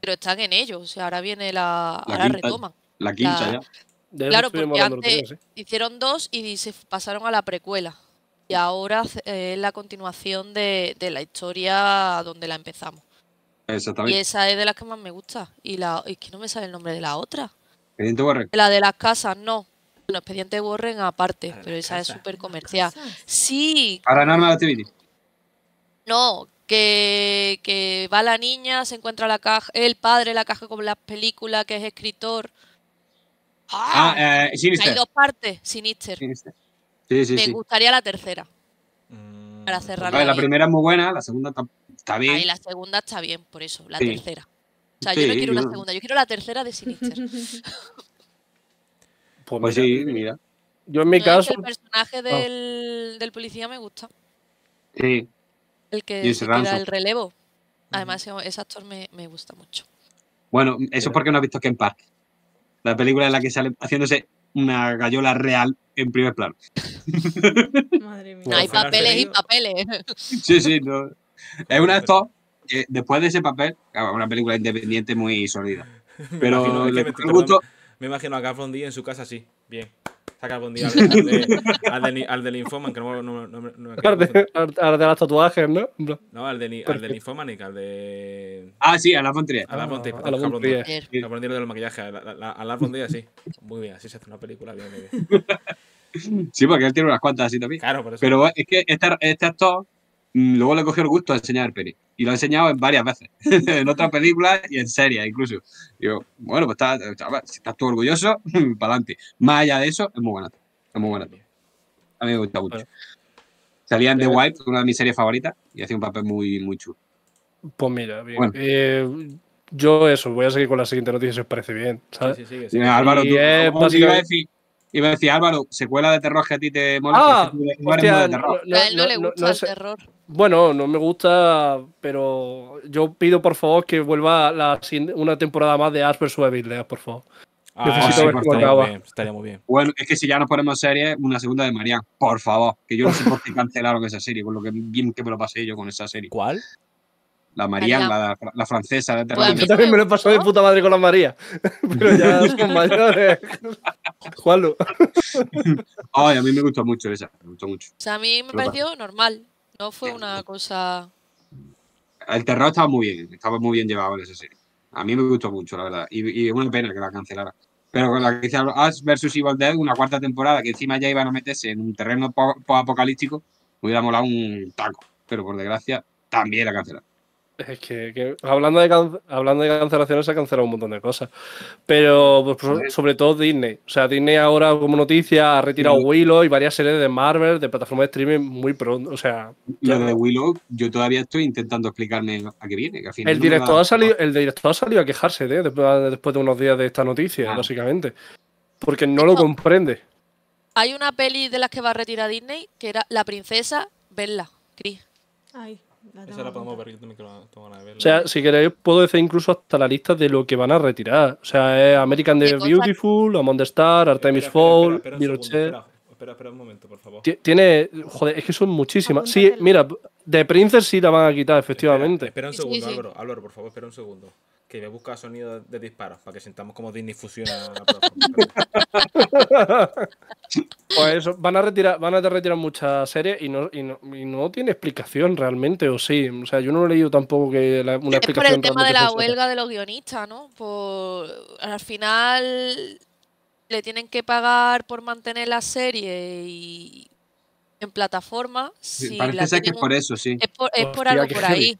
pero están en ello, o sea, ahora viene la, La ahora quinta. retoman. La quinta La- ya. De Claro, porque antes hicieron dos y se pasaron a la precuela. Y ahora es la continuación de, de la historia donde la empezamos. Y Exactamente. esa es de las que más me gusta. Y la es que no me sale el nombre de la otra. La de las casas, no. Bueno, Expediente Warren aparte, La pero esa es súper comercial. Sí, Paranormal Activity. no, que, que va la niña, se encuentra la caja, el padre la caja con las películas, que es escritor. Ah, ¡Ah! eh, Hay Sinister. dos partes, Sinister. Sinister. Sí, sí, Me sí. gustaría la tercera, Mm, para ver, la bien. primera es muy buena, la segunda está, está bien. Ahí la segunda está bien, por eso, la Sí. tercera. O sea, yo no quiero una yo- segunda, yo quiero la tercera de Sinister. Pues Pues mira, sí, mira. Yo en mi No, es que caso, el personaje del, del policía me gusta. Sí. El que se queda el relevo. Además, ese- ese actor me, me gusta mucho. Bueno, eso es porque no has visto Ken Park. La película en la que sale haciéndose una gallola real en primer plano. Madre mía. No, hay papeles y papeles. Sí, sí, no. Es una de estos que después de ese papel, claro, una película independiente muy sólida. Pero le gusto- me imagino a Carl Díaz en su casa así, bien. Saca al, al de, al, de, al del Infoman, que no, no, no, no, no me ahora de, ahora de las tatuajes, ¿no? No. Al de, ni- al del Infomanic, al de. Ah, sí, a la Fontrier. A la a Fontrier. Del maquillaje, a la, la, la- a la sí. Muy bien, así se hace una película, bien, bien, bien. Sí, porque él tiene unas cuantas así también. Claro, por eso. Pero es que este, este actor luego le cogió el gusto a enseñar peli. Y lo ha enseñado en varias veces. en otras películas y en series incluso. Digo, bueno, pues está, chaval, si estás tú orgulloso, para adelante. Más allá de eso, es muy buena. Es muy buena. A mí me gusta mucho. Bueno. Salía en The White, una de mis series favoritas, y hacía un papel muy, muy chulo. Pues mira, bien. Bueno. Eh, yo eso, voy a seguir con la siguiente noticia si os parece bien, ¿sabes? Sí, sí, sí, Y, sí. Álvaro, Y tú, es iba, a básicamente- decir, iba a decir, Álvaro, secuela de terror que a ti te mola. Ah, hostia, de no- a él no, no- le gusta no el terror. Bueno, no me gusta, pero yo pido por favor que vuelva la, sin- una temporada más de Ash vs. Evil Dead, por favor. Ah, necesito sí, ver pues cómo estaría acaba. muy bien, estaría muy bien. Bueno, es que si ya nos ponemos series, una segunda de Marianne, por favor. Que yo no sé por qué cancelaron esa serie, con lo que bien que me lo pasé yo con esa serie. ¿Cuál? La Marianne, Marianne. la, la francesa de Pues a terror. mí Yo también me lo he pasado de puta madre con la María, pero ya son mayores. Juanlu. Ay, a mí me gustó mucho esa, me gustó mucho. O sea, a mí me pareció normal. No fue una cosa. El terror estaba muy bien, estaba muy bien llevado en esa serie. A mí me gustó mucho, la verdad. Y, es una pena que la cancelara. Pero con la que dice Ash vs. Evil Dead, una cuarta temporada, que encima ya iban a meterse en un terreno po- apocalíptico, me hubiera molado un taco. Pero por desgracia, también la cancelaron. Es que, que hablando, de can- hablando de cancelaciones, se ha cancelado un montón de cosas. Pero pues, Joder. sobre todo Disney. O sea, Disney ahora, como noticia, ha retirado Sí. Willow y varias series de Marvel, de plataforma de streaming muy pronto. O sea, Lo de Willow, yo todavía estoy intentando explicarme a qué viene. Que al final el no director, ha salido, el director ha salido a quejarse de, después, de unos días de esta noticia, Ah. básicamente. Porque no lo comprende. Hay una peli de las que va a retirar Disney que era La Princesa, verla, Chris. Ay, la Esa la podemos ver, yo también quiero- tengo ganas de verla. O sea, si queréis, puedo decir incluso hasta la lista de lo que van a retirar. O sea, es American ¿Qué the? Beautiful, Among the Star, Artemis Espera, espera, Fowl, espera, espera un Mirror's segundo, Edge. Espera, espera, espera un momento, por favor. Ti- Tiene. Joder, es que son muchísimas. Sí, mira, de Princess sí la van a quitar, efectivamente. Espera, espera un sí, segundo, sí. Álvaro. Álvaro, por favor, espera un segundo. Que voy a buscar sonido de disparos para que sintamos como Disney fusiona. Pues eso, van a retirar, van a retirar muchas series y no, y no, y no tiene explicación realmente, o sí. O sea, yo no he leído tampoco que la- una Es por explicación el tema de la huelga de los guionistas, ¿no? Por, al final le tienen que pagar por mantener la serie y en plataforma. Sí, Si Parece la ser que es por eso, sí. es por, es por Hostia, algo por heavy. ahí.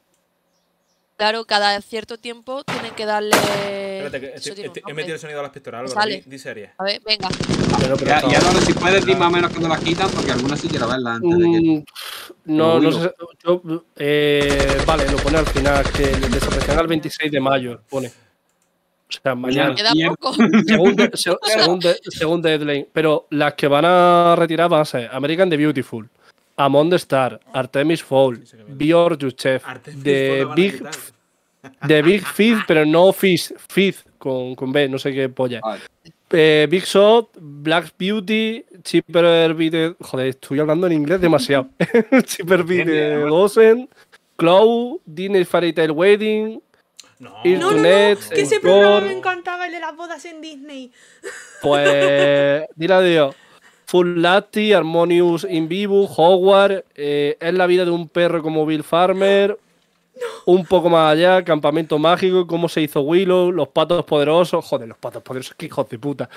Claro, cada cierto tiempo tienen que darle. Espérate, que estoy- estoy- he metido el sonido a las pistolas, Álvaro. sale. Di, di serie. A ver, venga. Pero- pero Ya, ya no si puedes decir más o menos cuando las quitan, porque algunas sí quiero verlas antes de que. Mm, No, no sé. yo, eh, vale, lo pone al final, que desaparecerán el 26 de mayo, pone. O sea, mañana. Queda poco. según, de- se- según, de- según Deadline. Pero las que van a retirar van a ser American the Beautiful, Among the Star, Artemis Fowl, Sí, sé que viene. Be Or Your Chef, Artemis Fowl The Big. The Big Fish, pero no Fish, Fish con, con B, no sé qué polla. Vale. eh, Big Shot, Black Beauty, Chipper Beat. Joder, estoy hablando en inglés demasiado. Chipper Beat Dozen, Clow, Disney Fairy Tail Wedding, No, No, no, que ese programa me encantaba, el de las bodas en Disney. Pues, dile adiós. Full Lati, Harmonious in Vivo, Howard, eh, Es la vida de un perro como Bill Farmer, un poco más allá, Campamento Mágico, Cómo se hizo Willow, Los Patos Poderosos. Joder, los Patos Poderosos, qué hijos de puta.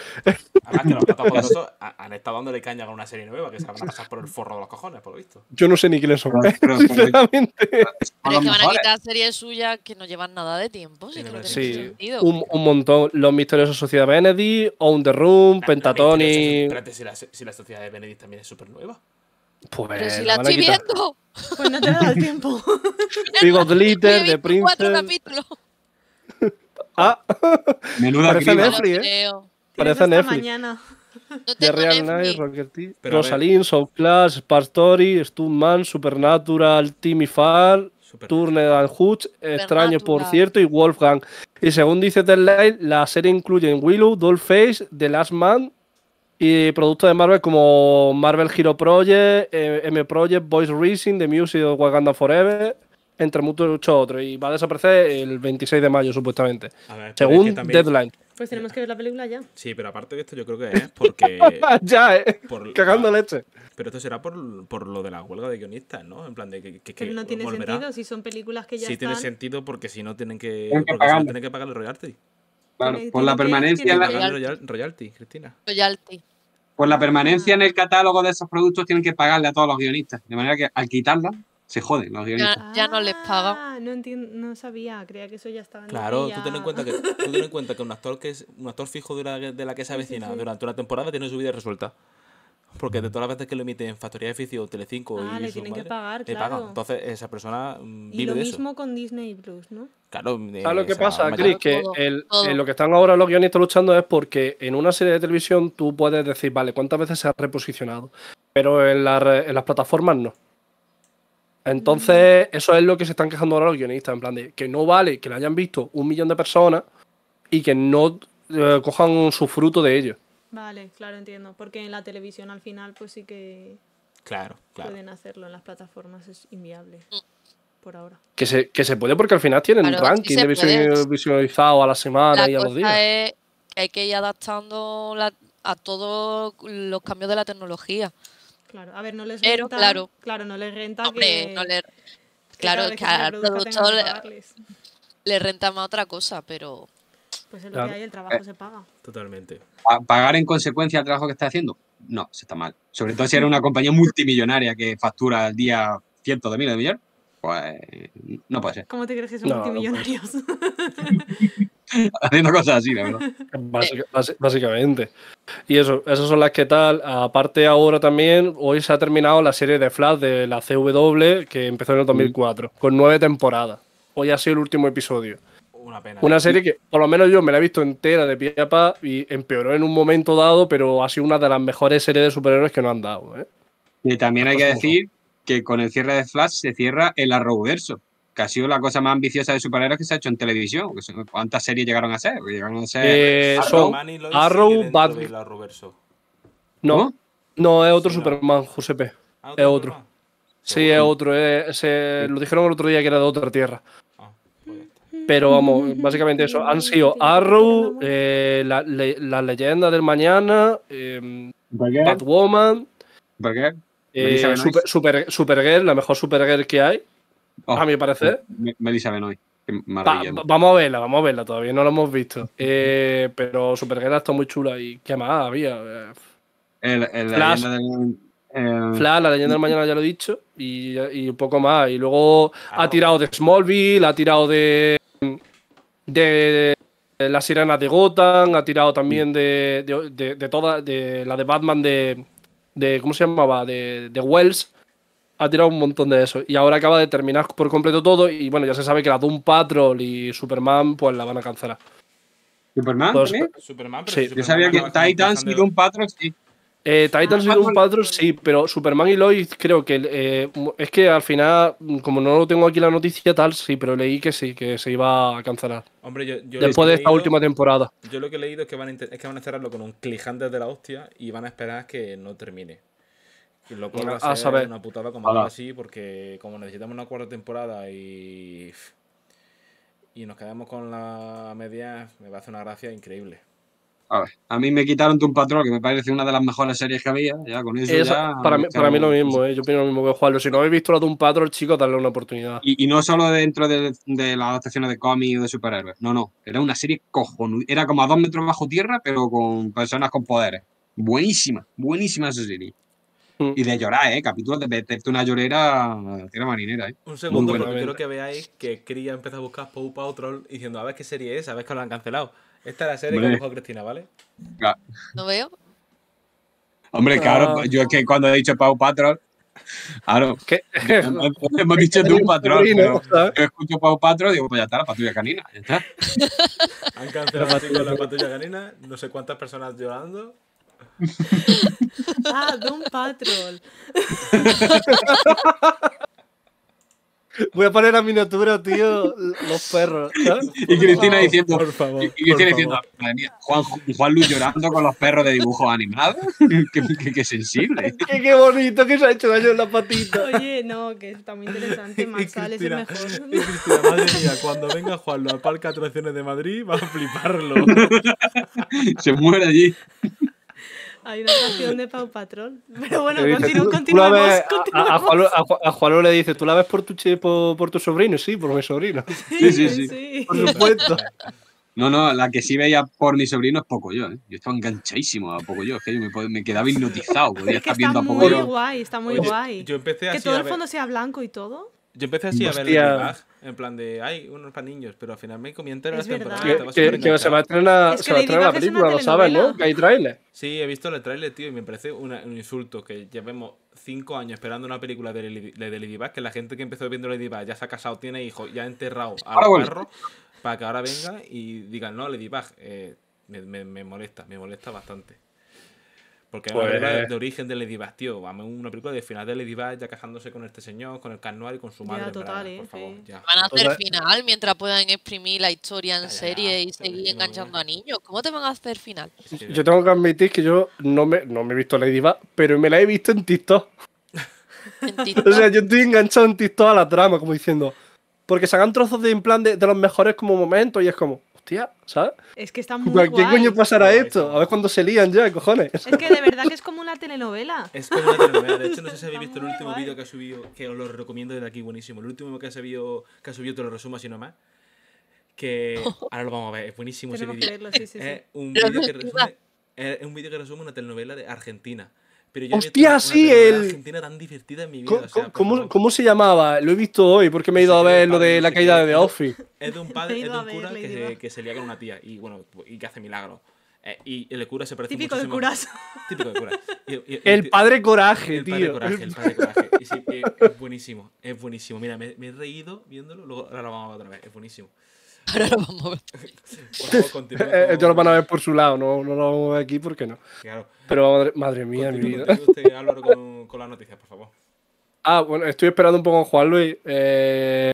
Además que los patos poderosos ha- han estado dándole caña con una serie nueva que se la van a pasar por el forro de los cojones, por lo visto. Yo no sé ni quiénes son, Pero- pero- sinceramente. Pero es que van a quitar series suyas que no llevan nada de tiempo. Sí, Tiene creo que sentido. tiene Sí, sentido. un, un montón. Los Misteriosos Sociedad Benedict, On the Room, La- Pentatonic. Espérate, si la, si la sociedad de Benedict también es súper nueva. Pues Pero si la estoy quitar. viendo. Pues no te da el tiempo. Big of Glitter, The visto cuatro capítulos. Ah, Menuda Parece Netflix, ¿eh? creo. Parece Netflix. mañana. No The tengo Real. Knight, Rocket T, Pero a ver- Rosalind, Soul Class, Spark Story, Stuntman, Supernatural, Timmy Fall, Turner and Hooch, Extraño por cierto, y Wolfgang. Y según dice Deadline, la serie incluye en Willow, Dollface, The Last Man y productos de Marvel como Marvel Hero Project, eh, M Project, Voice Racing, The Music of Wakanda Forever, entre muchos otros. Y va a desaparecer el 26 de mayo, supuestamente. A ver, pero es Según que también- Deadline. Pues tenemos que ver la película ya. Sí, pero aparte de esto, yo creo que es porque. ya, eh. por- Cagando ah, leche. Pero esto será por, por lo de la huelga de guionistas, ¿no? En plan de que, que, que Pero no tiene volverá. sentido si son películas que ya Sí están. tiene sentido porque si no tienen que, Tienen que porque si no tienen que pagarle royalty. Claro, por la permanencia en la- royalty, Cristina. Royalty. por la permanencia en el catálogo de esos productos tienen que pagarle a todos los guionistas. De manera que al quitarla, se joden los guionistas. Ya, ya no les pagan. Ah, no no sabía, creía que eso ya estaba en Claro, tú ten en cuenta que, tú ten en cuenta que un actor que es un actor fijo de la, de la que se avecina durante una temporada tiene su vida resuelta. Porque de todas las veces que lo emite en Factoría de Oficio o Telecinco Ah, y le tienen que madre, le pagan. Entonces esa persona mm, Y vive lo de mismo eso. con Disney Plus, ¿no? Claro, ¿Sabes lo que pasa, Chris? Que Todo, el- todo. en lo que están ahora los guionistas luchando es porque en una serie de televisión tú puedes decir, vale, ¿cuántas veces se ha reposicionado? Pero en, la las plataformas no. Entonces, eso es lo que se están quejando ahora los guionistas, en plan de que no vale que lo hayan visto un millón de personas y que no eh, cojan su fruto de ello. Vale, claro, entiendo. Porque en la televisión al final, pues sí que Claro, claro. pueden hacerlo. En las plataformas es inviable. Por ahora. Que se, que se puede porque al final tienen Claro, un ranking sí de visualizado a la semana La y a los días. es que hay que ir adaptando la- a todos los cambios de la tecnología. Claro, a ver, no les Pero, renta. claro. Claro, no les renta Hombre, que. no le, que claro, que reproduzca tengan productor que le, le renta más otra cosa, pero Pues es lo Claro. que hay, el trabajo se paga. Totalmente. Pa- ¿Pagar en consecuencia el trabajo que está haciendo? No, se está mal. Sobre todo si eres una compañía multimillonaria que factura al día cientos de miles de millones, pues no puede ser. ¿Cómo te crees que son No, no puede. multimillonarios? Haciendo cosas así, la verdad. Básica- básicamente. Y eso, esas son las que tal. Aparte ahora también, hoy se ha terminado la serie de Flash de la CW que empezó en el 2004, con nueve temporadas. Hoy ha sido el último episodio. Una pena. Una serie que, por lo menos yo me la he visto entera de pie a pa y empeoró en un momento dado, pero ha sido una de las mejores series de superhéroes que nos han dado. ¿eh? Y también hay que decir que con el cierre de Flash se cierra el Arrowverso, que ha sido la cosa más ambiciosa de superhéroes que se ha hecho en televisión. ¿Cuántas series llegaron a ser? Porque Llegaron a ser. Eh, Arrow, Lois Arrow, Arrowverso. No, no, es otro Sí, no. Superman, Josepe. Ah, Es otro. Superman? Sí, es otro. es- lo dijeron el otro día que era de otra tierra. Ah, pues ya está. Pero vamos, básicamente eso. Han sido Arrow, eh, la, le- la leyenda del mañana, eh, ¿Por qué? Batwoman, eh. Super, Super- Supergirl, la mejor Supergirl que hay, Oh, a mi parecer. Me- Melissa Benoist. Qué Va- vamos a verla, vamos a verla, todavía no la hemos visto. Eh, pero Supergirl está muy chula y ¿qué más había? Eh, El, el Flash. leyenda del- eh, Flash, la leyenda del mañana ya lo he dicho, y, y un poco más. Y luego ha tirado de Smallville, ha tirado de, de, de la sirena de Gotham, ha tirado también de, de, de, de toda, de la de Batman de, de ¿cómo se llamaba? De, de Wells. Ha tirado un montón de eso. Y ahora acaba de terminar por completo todo. Y bueno, ya se sabe que la Doom Patrol y Superman, pues la van a cancelar. Superman Pues- también. Superman, pero Sí. Yo sabía que Titans y Doom Patrol sí. Eh, Titans y Ah, Doom Patrol sí, pero Superman y Lois creo que eh, es que al final, como no lo tengo aquí la noticia tal, sí, pero leí que sí, que se iba a cancelar. Hombre, yo, yo Después de esta leído- última temporada. Yo lo que he leído es que van a, es que van a cerrarlo con un cliffhanger de la hostia y van a esperar que no termine. Y Lo cual va A a ser saber. una putada como algo así, porque como necesitamos una cuarta temporada y. Y nos quedamos con la media, me va a hacer una gracia increíble. A ver, a mí me quitaron un Patrol, que me parece una de las mejores series que había. Ya con eso. Esa- ya para, mí, me para mí lo mismo, eh, yo opino lo mismo que Juanlo. Si no habéis visto la Doom Patrol, chicos, darle una oportunidad. Y, y no solo dentro de, de las adaptaciones de cómics o de superhéroes. No, no. Era una serie cojonuda. Era como a dos metros bajo tierra, pero con personas con poderes. Buenísima, buenísima esa serie. Mm. Y de llorar, ¿eh? Capítulos de meterte una llorera tierra marinera, ¿eh? Un segundo, porque quiero que veáis que Cría empezó a buscar Paw Patrol diciendo, a ver qué serie es, a ver que lo han cancelado. Esta es la serie que Hombre. ha buscado Cristina, ¿vale? ¿No veo? Hombre, claro, Ah. yo es que cuando he dicho Pau Patrol, claro, ¿Qué? hemos, dicho de un patrón, pero yo escucho Pau Patrol y digo, pues ya está, la patrulla canina, ya está. Han cancelado la patrulla canina, no sé cuántas personas llorando. Ah, Doom Patrol. Voy a poner a miniatura, tío, los perros. ¿sabes? Y Cristina diciendo, Por favor, y Cristina por diciendo, favor. madre mía, Juan, Juan Luis llorando con los perros de dibujos animados, qué, qué- qué sensible. qué, qué bonito que se ha hecho daño en la patita. Oye, no, que está muy interesante. Marsal es el mejor. y Cristina, madre mía, cuando venga Juanlo al Parque Atracciones de Madrid, va a fliparlo. Se muere allí. Hay una canción de Pau Patrol. Pero bueno, dice, continu- tú- tú la continuemos. ves- a- a, a, le dice, ¿tú la ves por tu, che- por, por tu sobrino? Sí, por mi sobrino. Sí, sí, sí. Por supuesto. No, no, la que sí veía por mi sobrino es poco yo, ¿eh? Yo estaba enganchadísimo a poco yo, es que yo me, quedaba hipnotizado, podía Es que estar viendo está a muy guay, está muy Oye, guay. Yo empecé que así todo a el fondo sea blanco y todo. Yo empecé así a ver Hostia. Ladybug, en plan de, ay, unos para niños, pero al final me comí entera la Es temporada. verdad. estaba Que, que se va a estrenar, Es que se va a estrenar la película, lo sabes, ¿no? Que hay trailer. Sí, he visto el trailer, tío, y me parece una- un insulto que llevemos cinco años esperando una película de, Lady- de Ladybug, que la gente que empezó viendo Ladybug ya se ha casado, tiene hijos, ya ha enterrado a Ahora los vuelve. perros, para que ahora venga y digan, no, Ladybug, eh, me, me- me molesta, me molesta bastante. Porque es una Pues- película de, de origen de Ladybug, tío. Vamos, una película de final de Ladybug ya casándose con este señor, con el carnual y con su Ya, madre. en total, verdad, eh, por favor, sí. ya. Van a hacer final mientras puedan exprimir la historia en Ya, ya, serie y ya, seguir ya, enganchando a niños. ¿Cómo te van a hacer final? Es Yo tengo que admitir que yo no me, no me he visto Ladybug, pero me la he visto en TikTok. En O sea, yo estoy enganchado en TikTok a la trama, como diciendo. Porque sacan trozos de en plan de, de los mejores como momentos y es como, hostia, ¿sabes? Es que está muy ¿Para ¿Qué guay. coño pasará Guay, esto? A ver cuándo se lían ya, cojones. Es que de verdad que es como una telenovela. Es como una telenovela. De hecho, no sé si habéis visto el último vídeo que ha subido, que os lo recomiendo desde aquí, buenísimo. El último que ha subido, que ha subido te lo resumo así nomás. Que ahora lo vamos a ver, es buenísimo ese Tenemos que vídeo. verlo, sí, sí, sí. Es un vídeo que resume, es un vídeo que resume una telenovela de Argentina. Pero yo ¡Hostia, una sí, telenovela el- Argentina tan divertida en mi vida. ¿Cómo, o sea, cómo- favor. cómo se llamaba? Lo he visto hoy porque me he ido a sé qué, ver lo padre, de la caída de The Office. Es de un padre, es de a un cura ver que se, que se lía con una tía y bueno, y que hace milagros. Eh, y el cura se parece Típico de muchísimo- curas. Típico de cura. Y- y- y- El padre coraje, el padre tío. coraje, el padre coraje. Y sí, es buenísimo, es buenísimo. Mira, me, me he reído viéndolo, luego ahora lo vamos a ver otra vez. Es buenísimo. Ahora lo vamos a ver. Por favor, continúa. Eh, Ellos lo van a ver por su lado, no, no lo vamos a ver aquí porque no. Claro. Pero madre, madre mía, mi vida. usted, Álvaro, con, con las noticias, por favor. Ah, bueno, estoy esperando un poco con Juan Luis. Eh,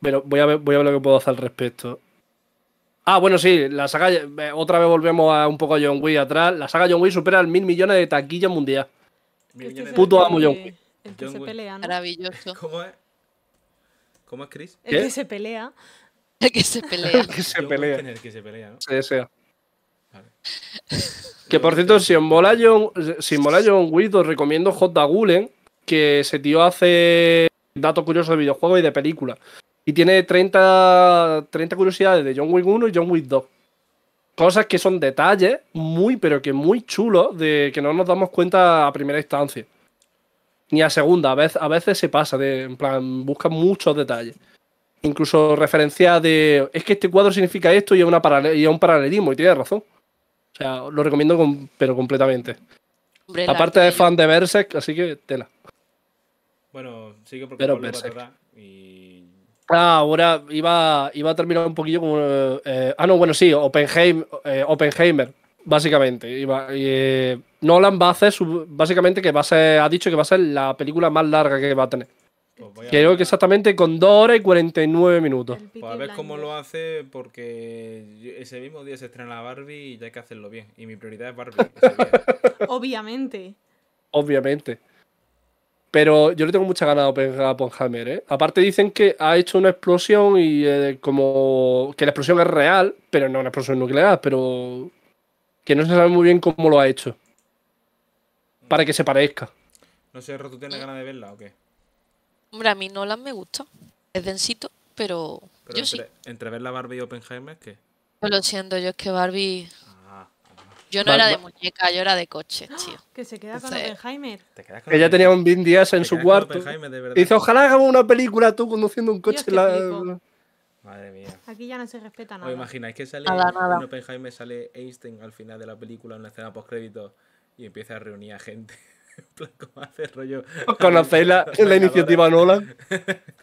pero voy a, ver, voy a ver lo que puedo hacer al respecto. Ah, bueno, sí, la saga. eh, Otra vez volvemos a un poco a John Wick atrás. La saga John Wick supera el mil millones de taquilla mundial. Este millones Puto amo John Wick. El que John se Wick. pelea, ¿no? Maravilloso. ¿Cómo es? ¿Cómo es Chris? El ¿Qué? que se pelea. El que se pelea. que se pelea. el que se pelea, ¿no? Se desea. Vale. Que por cierto, si os mola John, si os mola John Wick, os recomiendo J. Gulen, que ese tío hace datos curiosos de videojuegos y de películas. Y tiene 30, 30 curiosidades de John Wick 1 y John Wick 2. Cosas que son detalles muy, pero que muy chulos, de que no nos damos cuenta a primera instancia. Ni a segunda, a veces, a veces se pasa, de, en plan, busca muchos detalles. Incluso referencias de. Es que este cuadro significa esto y es, una paralel- y es un paralelismo, y tiene razón. O sea, lo recomiendo com- pero completamente. Hombre, Aparte de fan de Berserk, así que tela. Bueno, sigue porque Pero Berserk. y... Ah, ahora iba, iba a terminar un poquillo como. eh, ah, no, bueno, sí, Oppenheim, eh, Oppenheimer. básicamente. Y, eh, Nolan va a hacer su- básicamente que va a ser, ha dicho que va a ser la película más larga que va a tener. Pues Creo que exactamente con 2 horas y 49 minutos. Pues a ver cómo lo hace, porque ese mismo día se estrena la Barbie y ya hay que hacerlo bien. Y mi prioridad es Barbie. Obviamente. Obviamente. Pero yo le tengo mucha ganas a Oppen- a Oppenheimer, ¿eh? Aparte dicen que ha hecho una explosión y eh, como que la explosión es real, pero no una explosión nuclear, pero que no se sabe muy bien cómo lo ha hecho. Para que se parezca. No sé, ¿tú tienes ganas de verla o qué? Hombre, a mí Nolan me gusta. Es densito, pero, Pero yo sí. entre, entre ver la Barbie y Oppenheimer, ¿qué? Yo lo siento, yo es que Barbie. Ah, ah, Yo no era de muñeca, yo era de coches, tío. Que se queda con Oppenheimer. te con Ella tenía un Vin Diesel en su cuarto. Y dice, ojalá hagamos una película tú conduciendo un coche. Dios, la-. Madre mía. Aquí ya no se respeta ¿Os nada. imagináis que sale Nada, nada. en Oppenheimer sale Einstein al final de la película en una escena post crédito y empieza a reunir a gente? Como hace rollo. ¿Conocéis la, iniciativa Nolan?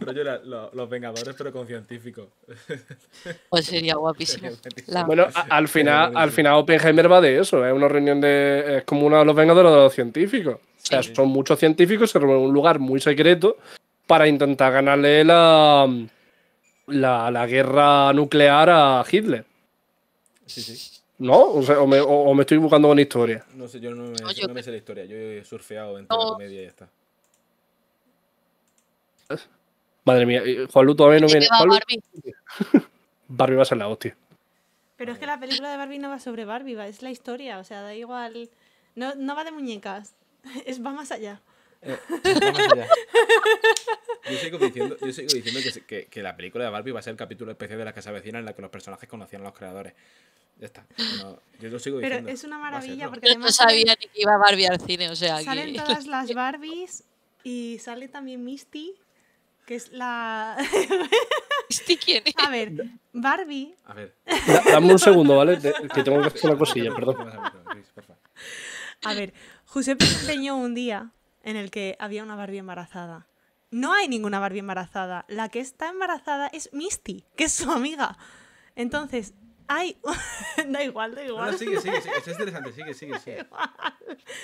rollo la- lo- los Vengadores, pero con científicos. Pues sería guapísimo. La- Bueno, a- al final, al final Oppenheimer va de eso, es una reunión de. es como uno de los vengadores de los científicos. O sea, Sí. son muchos científicos, se reúnen en un lugar muy secreto para intentar ganarle la, la, la guerra nuclear a Hitler. Sí, sí. ¿No? O, sea, o, me, o- o me estoy buscando con historia. No sé, yo no me, No, yo no me sé la historia. Yo he surfeado entre la comedia y ya está. Madre mía, y Juanlu todavía no ¿De qué viene. va Barbie? Barbie va a ser la hostia. Pero es que la película de Barbie no va sobre Barbie, va, es la historia, o sea, da igual. No, no va de muñecas, es, va más allá. Eh. Yo sigo diciendo, yo sigo diciendo que, que, que la película de Barbie va a ser el capítulo especial de la casa vecina en la que los personajes conocían a los creadores. Ya está. No, yo lo sigo Pero diciendo. es una maravilla porque Yo no además salen, sabía ni que iba Barbie al cine, o sea, salen que... todas las Barbies y sale también Misty, que es la... ¿Este quién es? A ver, Barbie, A ver. Da- Dame un segundo, ¿vale? De- que tengo que hacer una cosilla, perdón. A ver, Giuseppe se empeñó un día en el que había una Barbie embarazada. No hay ninguna Barbie embarazada. La que está embarazada es Misty, que es su amiga. Entonces, hay... da igual, da No, igual. no, sigue, sigue, sigue. Es interesante, sigue, sigue, sigue.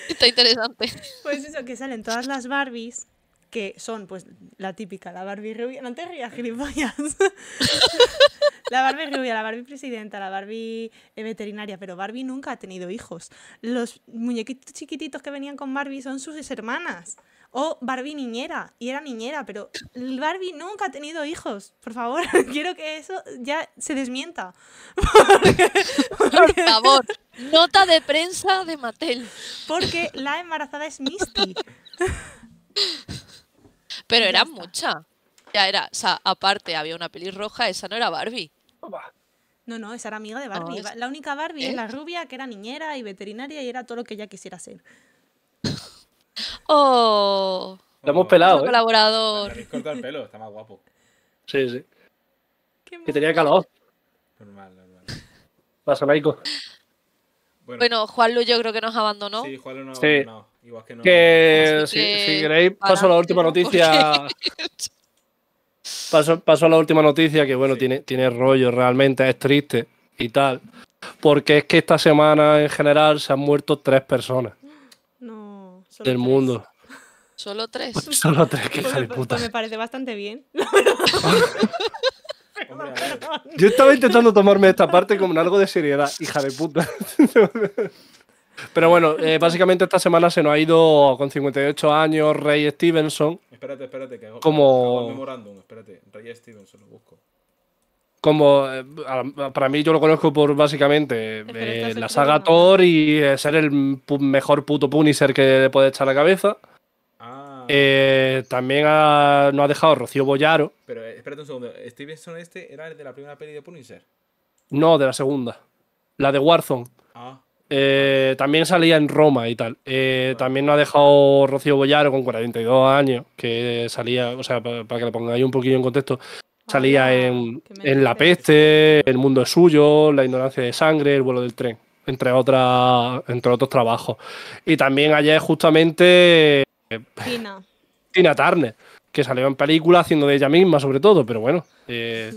Está interesante. Pues eso, que salen todas las Barbies, que son pues la típica, la Barbie rubia. No te rías, gilipollas. la Barbie rubia, la Barbie presidenta, la Barbie eh, veterinaria, pero Barbie nunca ha tenido hijos. Los muñequitos chiquititos que venían con Barbie son sus hermanas. O Barbie niñera, y era niñera, pero Barbie nunca ha tenido hijos. Por favor, quiero que eso ya se desmienta. Por favor, nota de prensa de Mattel. Porque la embarazada es Misty. Pero está. muchas. Ya era, o sea, aparte había una pelirroja, esa no era Barbie. No, no, esa era amiga de Barbie. es- La única Barbie ¿Eh? es la rubia, que era niñera y veterinaria y era todo lo que ella quisiera ser. Oh, Lo hemos pelado, ¿eh? colaborador. Habéis cortado el pelo, está más guapo. Sí, sí. Qué Que tenía calor. Normal, normal. Pasa. Bueno, Bueno, Juanlu yo creo que nos abandonó. sí, Juan no, Sí. no, igual que no. Que si, que si queréis, para paso a la última noticia. Paso, paso a la última noticia, que bueno, Sí. tiene, tiene rollo, realmente es triste y tal. Porque es que esta semana en general se han muerto tres personas solo del tres. mundo. Solo tres. Solo tres, que Pues hija de puta. pues me parece bastante bien. Hombre, Yo estaba intentando tomarme esta parte como algo de seriedad, hija de puta. Pero bueno, eh, básicamente esta semana se nos ha ido con 58 años Ray Stevenson, espérate, espérate, que hago, Como- hago el memorándum, espérate. Ray Stevenson, lo busco. Como eh, para mí yo lo conozco por básicamente eh, la saga. Thor y eh, ser el pu- mejor puto Punisher que le puede echar a la cabeza. Ah, Eh, también ha- nos ha dejado Rocío Bollaro, pero espérate un segundo. Stevenson este era el de la primera peli de Punisher. no de la segunda, la de Warzone. Ah, Eh, también salía en Roma y tal. Eh, También nos ha dejado Rocío Bollaro con 42 años, que salía, o sea, pa- para, que le pongáis un poquillo en contexto, salía en, en La. Peste, El mundo es suyo, La ignorancia de sangre, El vuelo del tren, entre, otras, entre otros trabajos. Y también ayer justamente Tina. Tina Turner, que salió en película haciendo de ella misma sobre todo, pero bueno. eh,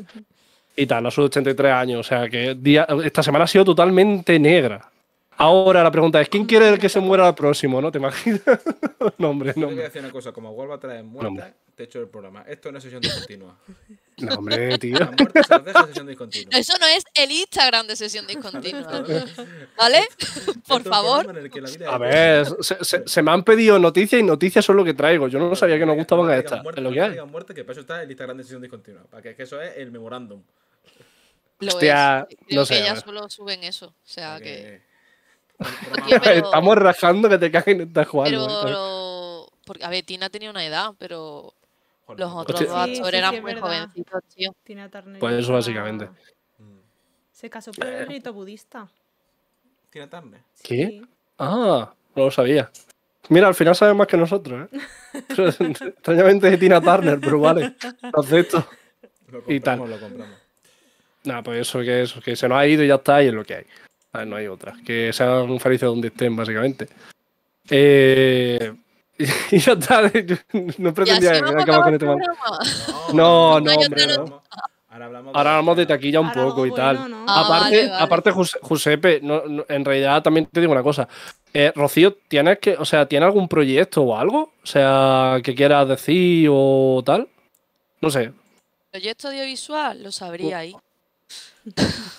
y tal, a sus 83 años. O sea que día, esta semana ha sido totalmente negra. Ahora la pregunta es: ¿quién quiere que se muera el próximo? ¿No te imaginas? no, hombre, Yo no. te voy a Hombre, decir una cosa, como vuelva a traer muertas, te echo el programa. Esto es una sesión discontinua. no, hombre tío. Las muertas se las deja sesión discontinua. Eso no es el Instagram de sesión discontinua. ¿Vale? Por es favor. en A es- ver, se, se- se me han pedido noticias y noticias son lo que traigo. Yo no sabía que nos No gustaban estas. muerte, Es lo no que hay. muerte, que para eso está el Instagram de sesión discontinua. Para que, que eso es el memorándum. Lo Hostia, es. No sé, que ver. solo suben eso. O sea que. pero- Estamos rajando que te caguen esta Juan. Pero. Porque, a ver, Tina tenía una edad, pero los otros dos sí, actores sí, eran muy jovencitos, tío. Tina Turner. Pues eso, básicamente. Mm. Se casó por el rito budista. Tina Turner. ¿Qué? Ah, no lo sabía. Mira, al final sabe más que nosotros, ¿eh? Extrañamente de Tina Turner, pero vale. Lo acepto. Lo Y tal. compramos, lo compramos. Nada, pues eso que eso, que se nos ha ido y ya está, y es lo que hay. A ver, no hay otra. Que sean felices donde estén, básicamente. Eh, y ya está. No pretendía a acabar con este mal. No, No hombre. no. Ahora hablamos Ahora hablamos de taquilla un poco y tal. bueno, ¿no? Ah, aparte, vale, vale. aparte Jus- Giuseppe, no- no, en realidad también te digo una cosa. Eh, Rocío, ¿tienes que, o sea, ¿tiene algún proyecto o algo? O sea, que quieras decir o tal. No sé. Proyecto audiovisual, lo sabría ahí.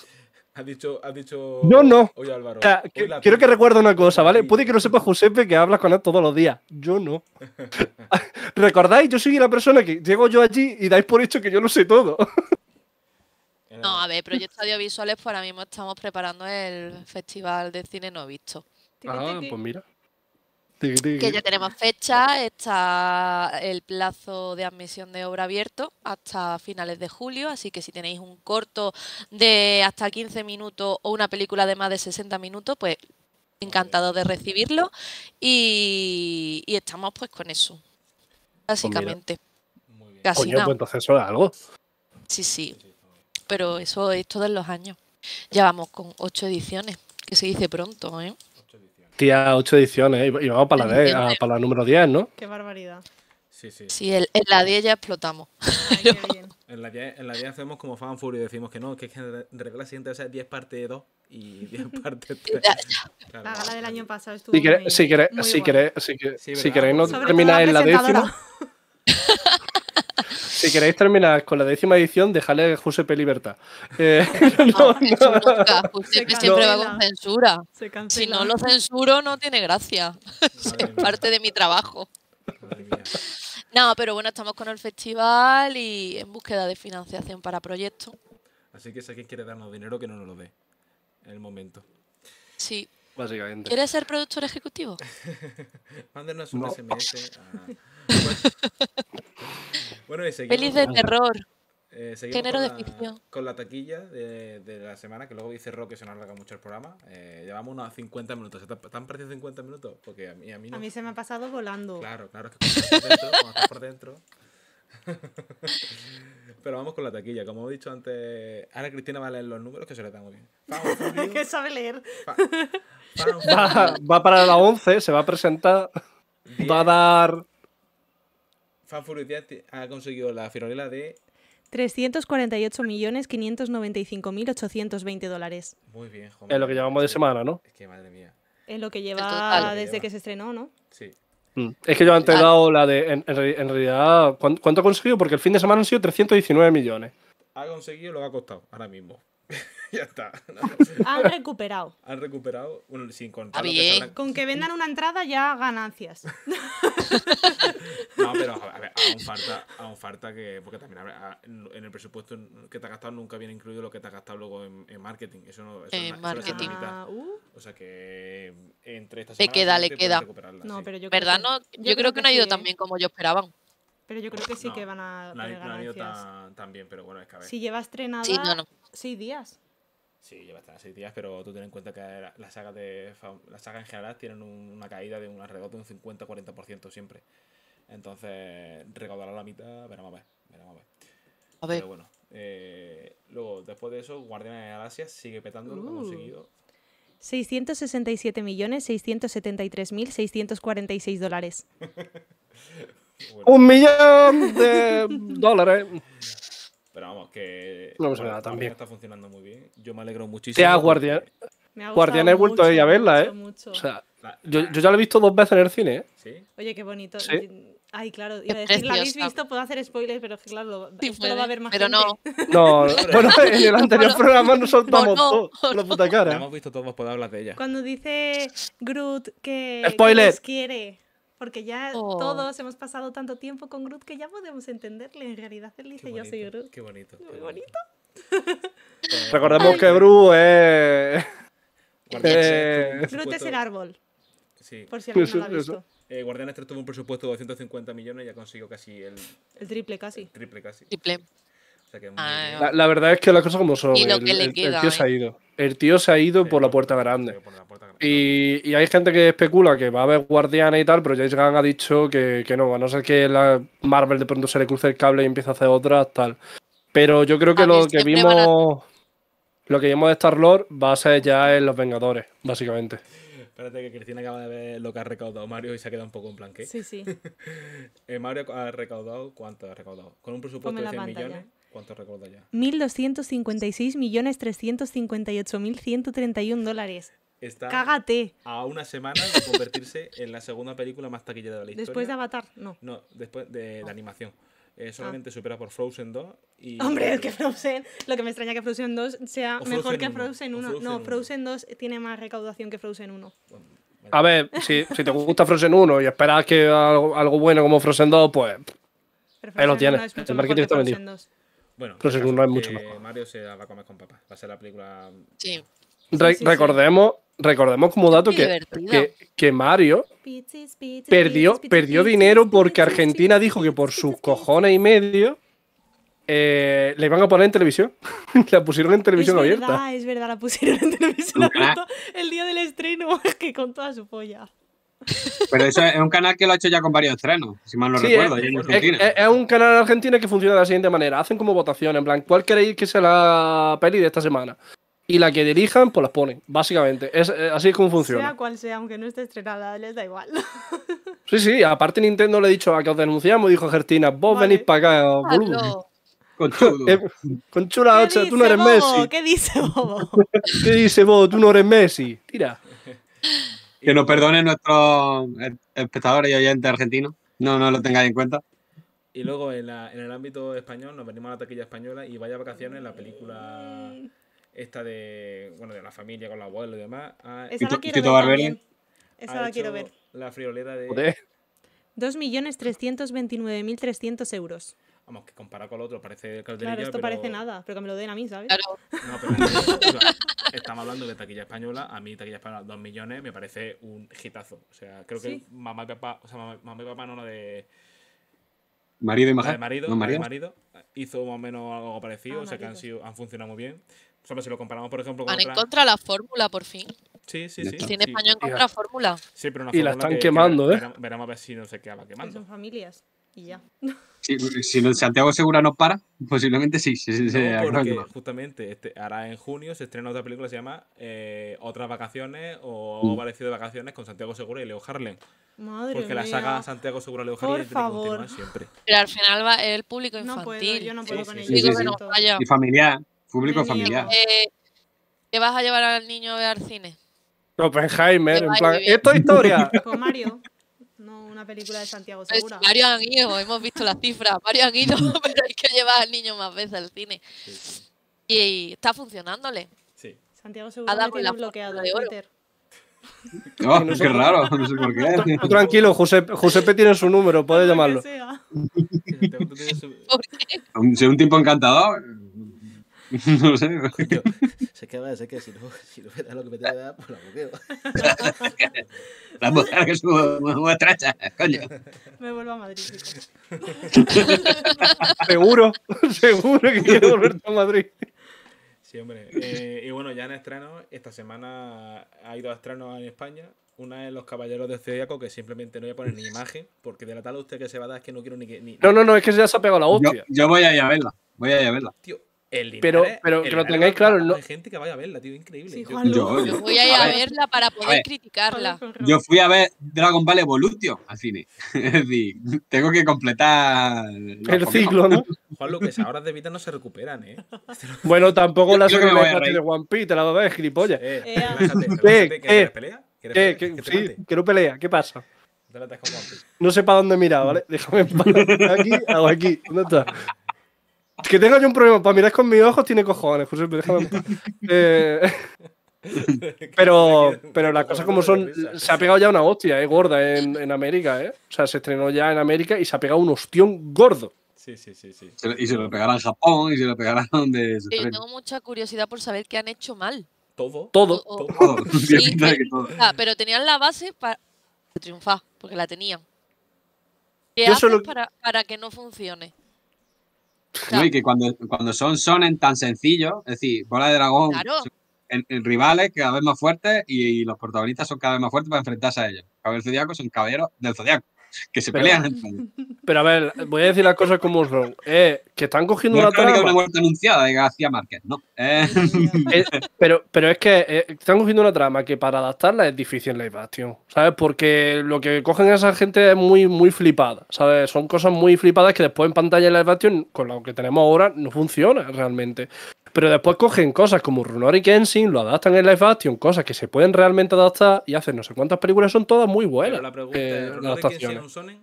Has dicho, has dicho. No, no. Oye, Álvaro. O sea, hoy que- la quiero que recuerde una cosa, ¿vale? Puede que no sepa Giuseppe que hablas con él todos los días. Yo no. ¿Recordáis? Yo soy la persona que llego yo allí y dais por hecho que yo lo sé todo. No, a ver, proyectos audiovisuales, pues ahora mismo estamos preparando el Festival de Cine No Visto. Ah, pues mira. Que ya tenemos fecha, está el plazo de admisión de obra abierto hasta finales de julio, así que si tenéis un corto de hasta 15 minutos o una película de más de 60 minutos, pues encantado de recibirlo y, y estamos pues con eso, básicamente. Muy bien. Casi Coño, nada. pues entonces eso es algo. Sí, sí, pero eso es todos los años. Ya vamos con ocho ediciones, que se dice pronto, ¿eh? Ocho ediciones. Tía, ocho ediciones. Y vamos para la, 10, ah, para la número 10, ¿no? Qué barbaridad. Sí, sí. Sí, el- en la 10 ya explotamos. Ay, qué bien. En la 10 en la 10 hacemos como fan fury y decimos que no, que es que en regla siguiente va a ser 10 parte 2 y 10 parte 3. Ya, Claro. La gala del año pasado estuvo Si queréis, si queréis, si queréis, si queréis no terminar la en la décima, si queréis terminar con la décima edición, dejadle a Giuseppe libertad. Eh, No. Giuseppe Se siempre va con censura. Se Si no lo censuro, no tiene gracia. Madre Es mía, parte de mi trabajo. madre mía. No, pero bueno, estamos con el festival y en búsqueda de financiación para proyectos. Así que si alguien quiere darnos dinero, que no nos lo dé. En el momento. Sí. básicamente. ¿Quieres ser productor ejecutivo? Mándenos un No. SMS a... Bueno, y seguimos Pelis de con- terror. eh, género con de la- ficción. Con la taquilla de, de la semana, que luego dice Rock que se nos alarga mucho el programa. Eh, llevamos unos 50 minutos. ¿Te, te han parecido 50 minutos? Porque a mí, a mí no. A mí se me ha pasado volando. Claro, claro, es que cuando estás por dentro, cuando estás por dentro. Pero vamos con la taquilla. Como he dicho antes, ahora Cristina va a leer los números que se le dan muy bien. Que sabe leer. fa- Va, va para la 11, se va a presentar, va a dar... Fan Furio 10 ti- ha conseguido la firolera de. 348.595.820 dólares. Muy bien, joder. Es lo que llevamos de semana, ¿no? Es que madre mía. Es lo que lleva total. desde que se estrenó, ¿no? Sí. Mm. Es que yo antes he dado la de... En, en re- en realidad, ¿cuán- ¿cuánto ha conseguido? Porque el fin de semana han sido 319 millones. Ha conseguido lo que ha costado ahora mismo. ya está. Han recuperado. Han recuperado, bueno, sin contar Ah, lo que Con que vendan una entrada ya ganancias. No, pero a ver, aún falta, aún falta que. Porque también habrá- en en el presupuesto que te has gastado nunca viene incluido lo que te has gastado luego en, en marketing. Eso no, eso En no- eso no se marketing. limita. Ah, uh, O sea que entre estas Le queda, le queda. no, pero yo ¿Verdad? creo No, yo, creo que no ha sí, ido ¿eh? tan bien como yo esperaban. Pero yo creo que sí No, que van a No, ha- tener no han ido tan bien, pero bueno, es que a ver. Si lleva estrenada Sí, no, no. seis días. Sí, lleva hasta seis días, pero tú ten en cuenta que la, la saga de la saga en general tienen un- una caída de un alrededor de un 50-40% siempre. Entonces, recaudará la mitad, veremos a ver. Veremos a ver. A ver, Pero bueno, eh, luego, después de eso, Guardianes de la Galaxia sigue petándolo, como Uh. seguido. 667.673.646 dólares. Bueno, ¡Un millón de dólares! Pero vamos, que. También. Está funcionando muy bien. Yo me alegro Te muchísimo. ha porque Guardián. Guardián, he vuelto a verla, ¿eh? mucho. O sea, la- yo, yo ya lo he visto dos veces en el cine, ¿eh? ¿Sí? Oye, qué bonito. Sí. Ay, claro, iba a decir, ¿la habéis visto? Puedo hacer spoilers, pero claro, lo- Sí, esto lo va a ver más pero gente. no. No, bueno, en el anterior programa nos soltamos No, no, todo. La puta La cara. hemos visto todos, poder hablar de ella. Cuando dice Groot que, Spoiler. que les quiere, porque ya Oh. todos hemos pasado tanto tiempo con Groot que ya podemos entenderle. En realidad él dice yo soy Groot. Qué bonito. Muy qué bonito. Recordemos que Bru es. Eh, Groot es el árbol, Sí. por si alguien Eso- no lo ha visto. Eh, Guardianes 3 tuvo un presupuesto de 250 millones y ya consiguió casi el El triple casi. triple casi. Triple. O sea que muy Ah, bien. La, la verdad es que las cosas como son. Y lo el, que le el- el queda, tío ¿eh? se ha ido. El tío se ha ido por la puerta grande. Por la puerta grande. Y, y hay gente que especula que va a haber Guardianes y tal, pero James Gunn ha dicho que, que no, a no ser que la Marvel de pronto se le cruce el cable y empiece a hacer otras, tal. Pero yo creo que A lo que a- vimos. Lo que vimos de Star Lord va a ser ya en Los Vengadores, básicamente. Espérate que Cristina acaba de ver lo que ha recaudado Mario y se ha quedado un poco en plan. ¿qué? Sí, sí. Eh, Mario ha recaudado, ¿cuánto ha recaudado? Con un presupuesto Ponme de la 100 pantalla. millones, ¿cuánto recauda ya? 1.256.358.131 dólares. Está Cágate. a una semana de convertirse en la segunda película más taquillera de la historia. Después de Avatar, no. No, después de, de animación. Eh, solamente supera por Frozen 2 y... Hombre, es que Frozen, lo que me extraña que Frozen 2 sea O mejor Frozen que 1, Frozen o 1. Frozen no, 1. Frozen 2 tiene más recaudación que Frozen 1. Bueno, A ver, si, si te gusta Frozen 1 y esperas que algo, algo bueno como Frozen 2, pues Pero Ahí lo Frozen tienes. 1 es mucho El mejor marketing que está vendido. Frozen 2. Bueno, el caso 1 es mucho mejor. Mario se la va a comer con papas. Va a ser la película... Sí. re- sí, sí. recordemos, recordemos como dato que, que, que Mario Pizzis, pizzis, perdió, pizzis, perdió dinero porque Argentina dijo que por sus cojones y medio eh, le iban a poner en televisión. la pusieron en televisión es abierta. verdad, es verdad, la pusieron en televisión canal. abierta el día del estreno, es que con toda su polla. Pero eso es un canal que lo ha hecho ya con varios estrenos, si mal no Sí, recuerdo, es, ya en es- Argentina. es- es un canal en Argentina que funciona de la siguiente manera. Hacen como votación, en plan, ¿cuál queréis que sea la peli de esta semana? Y la que dirijan, pues las ponen, básicamente. Es, así es como Sea funciona. cual sea, aunque no esté estrenada, les da igual. Sí, sí, aparte Nintendo le he dicho a que os denunciamos, dijo Gertina, vos Vale. venís para acá, boludo. Con. Eh, chula, ¿Qué ocha, tú no eres Bobo? Messi. ¿Qué dice Bobo? ¿Qué dice vos? Tú no eres Messi. Tira. Que nos perdonen nuestros espectadores y oyentes argentinos. No, no lo tengáis en cuenta. Y luego en, la- en el ámbito español nos venimos a la taquilla española y vaya vacaciones la película esta de bueno de la familia con los abuelos y demás. ha- Esa la quiero ver también. Esa la quiero ver. La friolera de... Joder. 2.329.300 euros. Vamos, que comparado con lo otro parece calderilla, Claro, esto pero- parece nada, pero que me lo den a mí, ¿sabes? Claro. No, pero o sea, estamos hablando de taquilla española. A mí taquilla española 2 millones me parece un hitazo. O sea, creo que Sí. mamá y papá, o sea, mamá, mamá y papá no la de, Marido y la mujer. de marido, ¿No, la de marido? marido, hizo más o menos algo parecido, Ah, o sea que han, marido. sido, han funcionado muy bien. Solo si lo comparamos, por ejemplo, con Han otra... encontrado la fórmula por fin. Sí, sí, sí. Cine sí. español encontró la fórmula. Sí, pero una Y la fórmula están que- quemando, que ¿eh? Veremos, veremos a ver si no se queda Que quemando. son familias. Y ya. Si, si no- Santiago Segura no para, posiblemente sí. sí, sí, sí, No, acaba porque justamente este, ahora en junio se estrena otra película que se llama eh, Otras Vacaciones o Mm. parecido de Vacaciones con Santiago Segura y Leo Harlem. Madre Porque la saga Santiago Segura Leo Por Harlem tiene que siempre. Pero al final va el público No infantil. puedo, yo no puedo Sí, con sí, ello. sí, sí, sí. Y familiar, público familiar. Eh, ¿Qué vas a llevar al niño a ver al cine? Oppenheimer, en plan, esto es historia. Con Mario. No una película de Santiago Pues Segura. varios han ido, hemos visto las cifras. Varios han ido, pero hay que llevar al niño más veces al cine. Sí, sí. Y está funcionándole. Sí. Santiago Segura me tiene bloqueado de oro. Twitter. Oh, qué raro, no sé por qué. Tú tranquilo, José, Josepe tiene su número, puedes llamarlo. Ser un tipo encantador. No sé. Coño, sé que va, sé que si no, si no me da lo que me tiene que dar, pues la bloqueo. La mujer que es muy estrecha, coño. Me vuelvo a Madrid. Seguro, seguro que quiere volverte a Madrid. Sí, hombre. Eh, y bueno, ya en estreno, esta semana ha ido a estrenos en España. Una es Los Caballeros del Zodíaco, que simplemente no voy a poner ni imagen, porque de la tal usted que se va a dar es que no quiero ni que. Ni, No, no, no, es que ya se ha pegado la Yo, hostia. yo voy a ir a verla. Voy a ir a verla. Tío, El Pero- Linares- pero el que lo tengáis claro, no- Hay gente que vaya a verla, tío, increíble. Sí, Yo-. Yo- Yo voy a ir a, A ver, verla para poder ver. criticarla. Yo fui a ver Dragon Ball Evolution al cine. Es decir, tengo que completar El ciclo, ¿no? Juan, lo que esas horas de vida no se recuperan, ¿eh? Bueno, tampoco Yo la que de. One Piece, te la vas a ver, gilipollas. Eh, Eh. ¿que. ¿Quieres pelea? ¿Quieres. ¿Que Sí, mate? quiero pelea. ¿Qué pasa? No sé para dónde mirar, ¿vale? Déjame. Aquí o aquí. ¿Dónde está? Que tenga yo un problema para mirar con mis ojos tiene cojones, José, pero déjame en paz. Eh, pero, pero las cosas como son, se ha pegado ya una hostia, eh, gorda en, en América, ¿eh? O sea, se estrenó ya en América y se ha pegado un ostión gordo. Sí, sí, sí, sí. Y se lo pegarán en Japón y se lo pegarán donde se Eh, Yo estrene. tengo mucha curiosidad por saber qué han hecho mal. Todo. Todo. Todo. Sí, todo. Ah, pero tenían la base para triunfar, porque la tenían. ¿Qué Yo haces solo- para, para que no funcione? No, y que cuando, cuando son sonen tan sencillos, es decir, Bola de Dragón, Claro. en- en rivales cada vez más fuertes y, los protagonistas son cada vez más fuertes para enfrentarse a ellos. Caballeros del Zodiaco son caballeros del Zodiaco, que se Pero- pelean. Pero a ver, voy a decir las cosas como son. Eh, que están cogiendo No una de una trama. muerte anunciada de García Márquez, no. Eh, Eh, pero, pero es que eh, están cogiendo una trama que para adaptarla es difícil en live action, ¿sabes? Porque lo que cogen esa gente es muy, muy flipada, ¿sabes? Son cosas muy flipadas que después en pantalla en live action, con lo que tenemos ahora, no funciona realmente. Pero después cogen cosas como Runori Kenshin, lo adaptan en live action, cosas que se pueden realmente adaptar y hacen no sé cuántas películas, son todas muy buenas. Pero la pregunta eh, es, ¿Runori Kenshin es un sonen?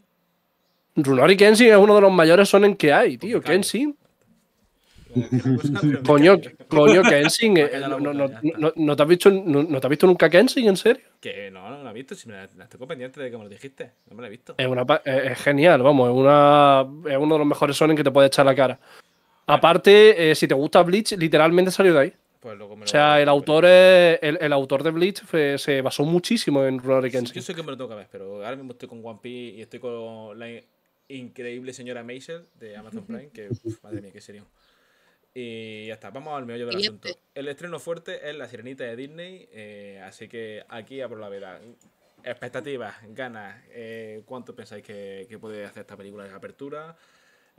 Runori Kenshin es uno de los mayores sonen que hay, tío. Pues me Kenshin. Pero Coño, coño, Kenshin. eh, no, no- no- no te has visto, no, no te has visto nunca Kenshin, en serio? Que no, no la he visto, si me la, la estoy pendiente de que me lo dijiste. No me la he visto. Es, una, pa- es es genial, vamos, es, una, es uno de los mejores sonen que te puede echar la cara. Aparte, eh, si te gusta Bleach, literalmente salió de ahí. Pues luego me O lo- sea, el autor, es- el, el autor de Bleach fue- se basó muchísimo en Rurouni Yo Kenshin. sé que me lo que ver, pero ahora mismo estoy con One Piece y estoy con la in- increíble señora Maisel de Amazon Prime, que uf, madre mía, qué serio. Y ya está, vamos al meollo del asunto. El estreno fuerte es La Sirenita de Disney, eh, así que aquí abro la veda. Expectativas, ganas, eh, ¿cuánto pensáis que, que puede hacer esta película de apertura?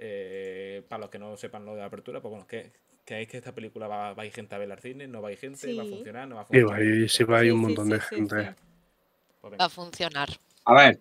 Eh, para los que no sepan lo de apertura, pues bueno, ¿qué, ¿creéis que esta película va, va a ir gente a verla al cine? ¿No va a ir gente? ¿Va a Sí. funcionar? ¿No va a Sí, funcionar? va a ir- sí, va a ir Sí, un sí, montón sí, de sí, gente. sí. Pues Va a funcionar. a ver,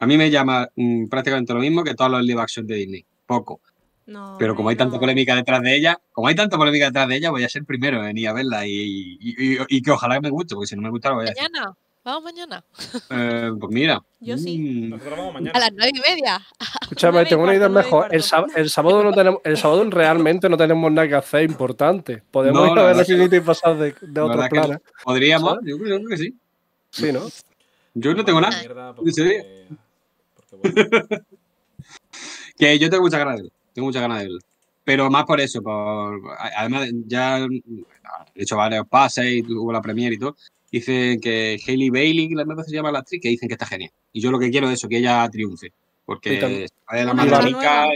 a mí me llama mm, prácticamente lo mismo que todos los live action de Disney. Poco. No, Pero como hay tanta no. polémica detrás de ella, como hay tanta polémica detrás de ella, voy a ser primero en ir a verla y, y- y- y que ojalá me guste, porque si no me gusta lo voy a decir. Mañana. Vamos mañana. Eh, pues mira. Yo sí. mm, Nosotros vamos A mañana. las nueve y media. Escúchame, tengo una idea mejor. El, sábado no tenemos, el sábado realmente no tenemos nada que hacer importante. Podemos No, ir a ver la sirenita y pasar de, de otros planes. Podríamos, yo creo, yo creo que sí. Sí, ¿no? Yo no tengo nada. Porque- porque, bueno, Que yo tengo muchas ganas de verlo. Tengo muchas ganas de verlo. Pero más por eso, por, además ya he hecho varios pases y tuvo la premiere y todo. Dicen que Hailey Bailey, que la me se llama la actriz, que dicen que está genial. Y yo lo que quiero es eso, que ella triunfe. Porque es la más rica.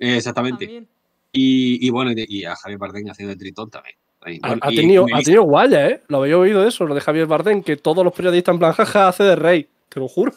Exactamente. También. Y, y bueno, y, a Javier Bardem haciendo de Tritón también. Ha, Bueno, ha y- tenido, ha tenido guaya, ¿eh? Lo había oído eso, lo de Javier Bardem, que todos los periodistas en plan, jaja, hace de rey. Te lo juro.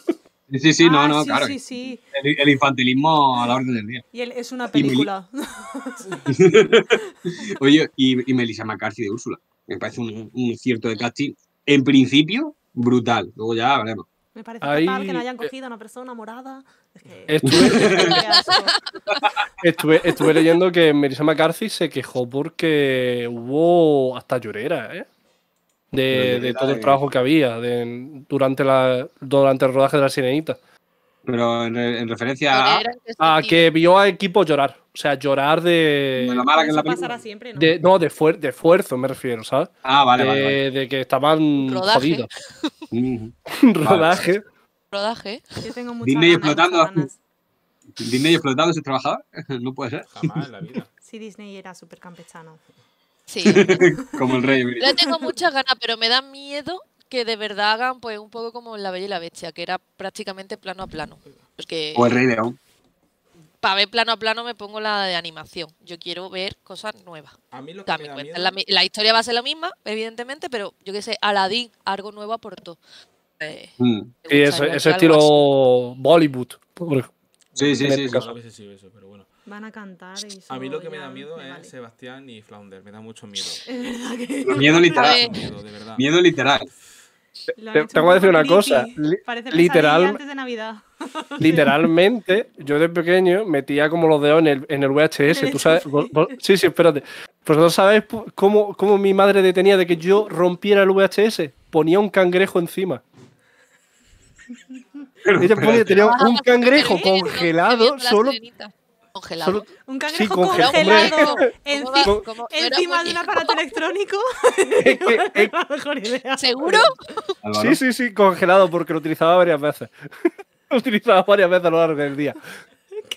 Sí, sí, no, Ah, no, sí, claro. Sí, sí. El, el infantilismo a la orden del día. Y él es una Y película. Oye, y, y Melissa McCarthy de Úrsula. Me parece un, un cierto de casting, en principio, brutal. Luego ya veremos. Me parece Ahí, fatal que no hayan eh, cogido a una persona morada. Es que. Estuve, estuve, estuve leyendo que Melissa McCarthy se quejó porque hubo hasta llorera, ¿eh? De, de todo el trabajo que había de- durante, la, durante el rodaje de la sirenita. Pero en, re- en referencia a. Ah, que vio a equipo llorar. O sea, llorar de lo de. mala que es Eso la película. pasará siempre, ¿no? de no, de, fuer- de esfuerzo me refiero, ¿sabes? Ah, vale, de, vale. vale. de que estaban Rodaje. jodidos. Rodaje. rodaje. Yo tengo muchas Disney ganas, explotando. ganas. Disney explotando a sus trabajadores. No puede ser. Jamás en la vida. Si Disney era súper campechano. Sí. Como el rey. Le tengo muchas ganas, pero me da miedo que de verdad hagan pues un poco como en La Bella y la Bestia, que era prácticamente plano a plano. Porque O el rey león. para ver plano a plano me pongo la de animación. Yo quiero ver cosas nuevas. A mí lo que me da miedo... la, historia va a ser la misma, evidentemente, pero yo qué sé, Aladdin, algo nuevo aportó. Eh, Mm. me Y ese, estilo Bollywood. por- Sí, Sí, sí, sí. este sí. eso, pero bueno. Van a cantar y A mí eso lo que me da miedo me es vale. Sebastián y Flounder. Me da mucho miedo. Es verdad que Pero miedo literal. Miedo, de verdad. Miedo literal. Lo Te- tengo un que decir una cosa, creepy. li- Parece literal- pesadilla antes de Navidad. Literalmente, yo de pequeño metía como los dedos en el, en el VHS. ¿Tú sabes? vos- vos- sí, sí, espérate. ¿Vosotros sabéis cómo, cómo mi madre detenía de que yo rompiera el VHS? Ponía un cangrejo encima. Pero, Ella ponía, tenía Ah, un cangrejo congelado solo. sirenita. Congelado. solo Un cangrejo congelado, congelado hombre. enci- ¿Cómo va- Con- cómo- no era encima de un aparato electrónico. es que- es- la mejor idea. ¿Seguro? Sí, sí, sí, congelado, porque lo utilizaba varias veces. lo utilizaba varias veces a lo largo del día.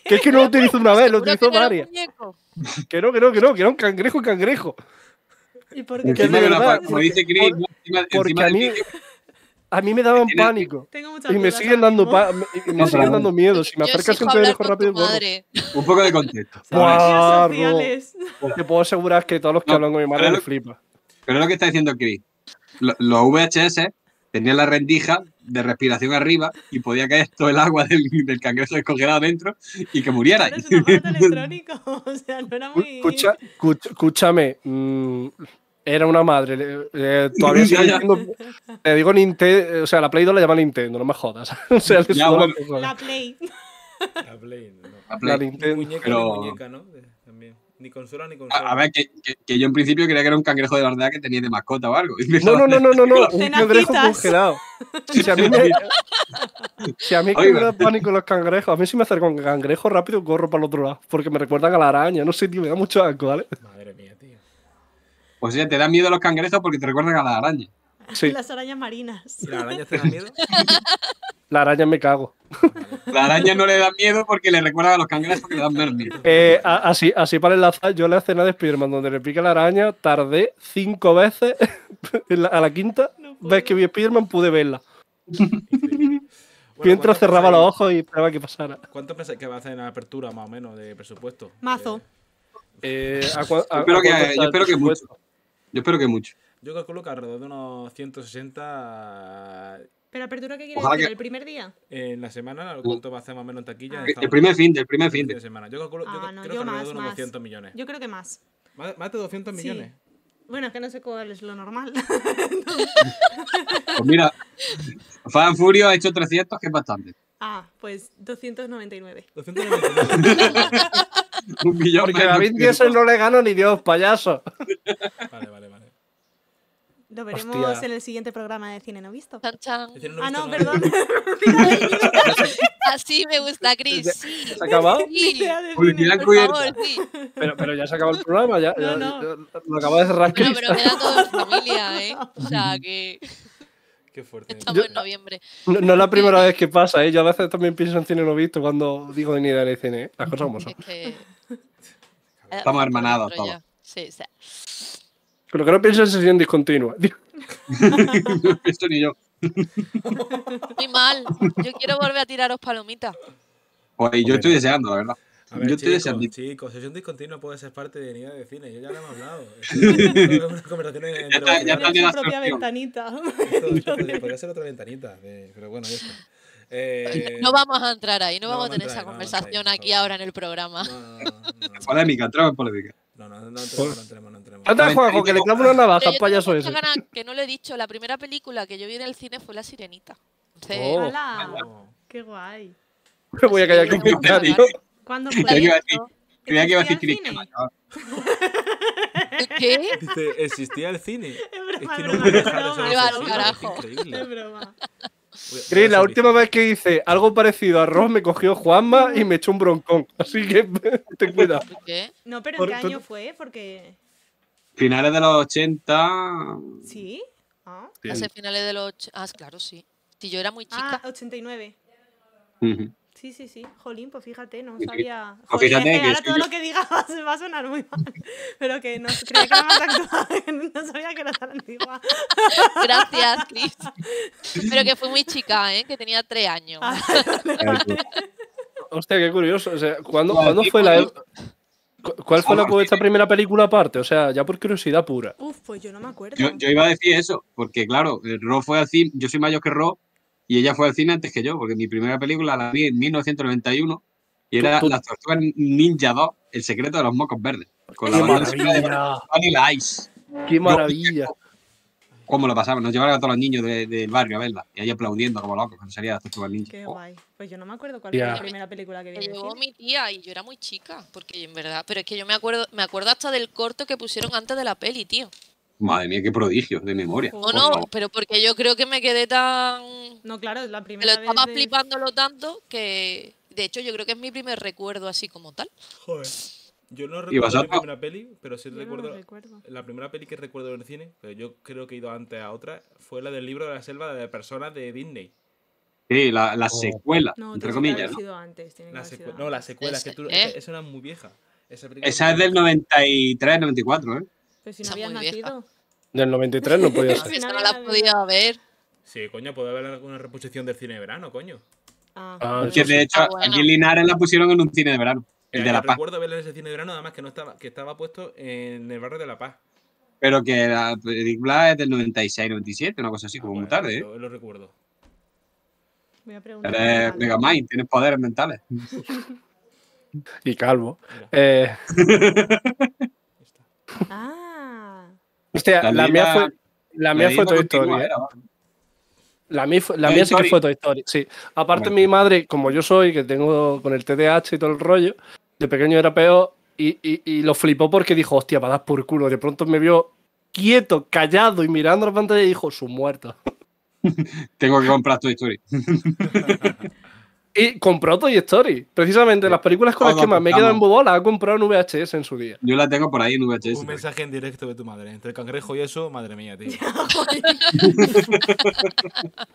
Que es que no lo utilizó una vez, lo ¿Seguro utilizó que varias. Que no, que no, que no, que era un cangrejo, cangrejo. ¿Y por Que Encima de pa- como dice Chris, por- encima, Porque encima del mí. A mí me daban pánico. Tengo Y me siguen dando, me- y me siguen dando miedo. Si me Yo acercas con rápido, tu corro. madre. Un poco de contexto. Te puedo asegurar que todos los que No, hablan con mi madre pero me lo- flipa. Pero es lo que está diciendo Chris. Lo- Los VHS tenían la rendija de respiración arriba y podía caer todo el agua del, del cangrejo descongelado dentro y que muriera. Claro, es un aparato electrónico. O sea, no era muy. Escucha, escucha- escúchame. mm, era una madre. le- le- todavía sigue diciendo. Te digo Nintendo. O sea, la Play 2 la llama Nintendo, no me jodas. o sea, le Ya, la bueno. La Play. La Play, no. La La Play. Ni Nintendo. muñeca Pero- ni muñeca, ¿no? También. Ni consola ni consola. A, a ver, que, que- que yo en principio creía que era un cangrejo de verdad que tenía de mascota o algo. No, no, no, no, no, no. Un cangrejo congelado. Si a mí me, si a mí que me da pánico los cangrejos, a mí si me acerco con cangrejos rápido corro para el otro lado. Porque me recuerdan a la araña. No sé, tío, me da mucho asco, ¿vale? Madre O sea, te dan miedo los cangrejos porque te recuerdan a la araña. Sí, Las arañas marinas. ¿Y las arañas te dan miedo? la araña me cago. La araña no le da miedo porque le recuerdan a los cangrejos que le dan miedo. Eh, a- así, así para enlazar, yo la escena de Spiderman donde le pica la araña, tardé cinco veces. la- a la quinta vez que vi Spiderman pude verla. Bueno, Mientras ¿cuánto cerraba los ojos y esperaba que pasara. ¿Cuánto pensáis que va a hacer en la apertura, más o menos, de presupuesto? Mazo. Eh, ¿a cua- a- Yo espero a que- yo espero que presupuesto? Yo espero que mucho. Yo calculo que alrededor de unos 160 ¿Pero apertura qué quiere Ojalá decir? que- ¿El primer día? en la semana. ¿Cuánto va a hacer más o menos en taquilla? Ah. en El Estados primer fin, del primer El fin. fin de semana. Yo calculo, yo Ah, creo no, que yo alrededor más, de unos más. 200 millones. Yo creo que más. Más, más de 200 Sí. millones. Bueno, es que no sé cuál es lo normal. Pues mira, Fan Furio ha hecho 300, que es bastante. ah, pues 299. 299. Un millón Porque. Vin Diesel no le gano ni Dios, payaso. vale, vale, vale. Lo veremos Hostia. en el siguiente programa de Cine No Visto. Chan, chan. No Ah, visto no, nada. perdón. Así me gusta, Chris. Sí. ¿Se ha acabado? Sí, Publicidad por favor, sí. Pero, pero ya se acabó el programa, ya, ya- No, no. ya lo acaba de cerrar Bueno, Chris. pero queda todo en familia, ¿eh? O sea que Qué fuerte. estamos en noviembre. No, no es la primera vez que pasa, ¿eh? Yo a veces también pienso en cine no visto cuando digo de ni idea de cine, ¿eh? Las cosas como son. Es que. Estamos hermanados todos. Sí, sí. Pero que no pienso en sesión discontinua. Esto ni yo. Muy mal. Yo quiero volver a tiraros palomitas. Pues yo estoy deseando, la verdad. A ver, yo estoy deseando. chicos, sesión discontinua puede ser parte de Niña de Cine. Yo ya lo hemos hablado. Ya está, ya está. propia ventanita. Esto- esto podría ser otra ventanita. de- pero bueno, ya está. Eh, No vamos a entrar ahí, no, no vamos a tener entrar esa no conversación ahí, aquí favor. ahora en el programa. No, no, no, no, Polémica, entramos en polémica. no, no, no entremos, no entremos, no entremos. Anda, Juanjo, que le clavo una navaja payaso ese. ganas, que no lo he dicho, la primera película que yo vi en el cine fue La Sirenita. Entonces, Oh. ¡Hala! No. ¡Qué guay! Me voy a callar con mi. ¿Cuándo fue? que? Creía que iba a decir ¿Existía Chris. el cine? ¿Qué? Dice, ¿existía el cine? Es Es broma, que es no broma, broma. obsesivo, carajo. Es increíble. Es broma. Chris, la última vez que hice algo parecido a arroz me cogió Juanma y me echó un broncón. Así que ten cuidado. ¿Qué? No, pero ¿en qué año fue? Porque. Finales de los 80. ¿Sí? Ah, Hace finales de los... Ah, claro, sí. Si yo era muy chica. ah 89. Ujú. Sí, sí, sí. Jolín, pues fíjate, no sabía. Pues Jolín, fíjate es que que ahora todo yo. lo que diga va, a- va a sonar muy mal. Pero que no creía que era más actual. No sabía que era tan antigua. Gracias, Chris. Pero que fue muy chica, ¿eh? Que tenía tres años. Ah, Hostia, qué curioso. O sea, ¿cuándo, ¿cuándo fue la. cu- ¿Cuál fue la, Ah, vuestra primera película aparte? O sea, ya por curiosidad pura. Uf, pues yo no me acuerdo. Yo, yo iba a decir eso, porque claro, Ro fue al cine, yo soy mayor que Ro, y ella fue al cine antes que yo, porque mi primera película la vi en 1991, Y era tú- las tortugas ninja 2, el secreto de los mocos verdes. Con la ¡Qué banda sonora de maravilla! Vanilla Ice. ¡Qué maravilla! ¿Cómo lo pasaban? Nos llevaban a todos los niños de- del barrio a verla. Y ahí aplaudiendo como locos cuando salía las tortugas ninja. Qué Oh, guay. Pues yo no me acuerdo cuál Ya. fue la primera película que vi. Cine. mi tía y yo era muy chica, porque en verdad, pero es que yo me acuerdo, me acuerdo hasta del corto que pusieron antes de la peli, tío. Madre mía, qué prodigio de memoria. Por no, favor. pero porque yo creo que me quedé tan No, claro, es la me lo primera vez. estaba de- flipándolo tanto que de hecho yo creo que es mi primer recuerdo así como tal. Joder. Yo no ¿Y recuerdo mi vosotros? primera peli, pero sí no recuerdo. La primera peli que recuerdo en el cine, pero yo creo que he ido antes a otra, fue la del libro de la selva de personas de Disney. Sí, la, la Oh. secuela, No, entre que comillas, ¿no? sido antes. tiene que La no, la secuela, que tú, ¿Eh? esa era muy vieja. Esa, es del vieja. 93, 94, ¿eh? Pero si no habías vieja. Del 93 no podía ser. No la nadie. podía ver. Sí, coño, puede haber alguna reposición del cine de verano, coño. Ah, Ah, pues Que de hecho, Ah, bueno. aquí en Linares la pusieron en un cine de verano. El Eh, de La Paz. recuerdo verla en ese cine de verano, además que no estaba, que estaba puesto en el barrio de La Paz. Pero que la película es del 96, 97, una cosa así, como muy Joder, tarde, ¿eh? Yo lo recuerdo. voy a preguntar. Eres a Megamind, tienes poderes mentales. Y calvo. Eh, Ah, hostia, la, mía fue, la mía fue Toy Story. ¿eh? La mía, fue- la mía sí que fue Toy Story, sí. Aparte, Bueno. mi madre, como yo soy, que tengo con el TDAH y todo el rollo, de pequeño era peor y, y- y lo flipó porque dijo, hostia, va a dar por culo. De pronto me vio quieto, callado y mirando la pantalla y dijo, su muerto. Tengo que comprar Toy Story. Y compró Toy Story. Precisamente las películas con las que más me he quedado en las ha comprado en VHS en su día. Yo la tengo por ahí en VHS. Un mensaje en directo de tu madre. Entre el cangrejo y eso, madre mía, tío.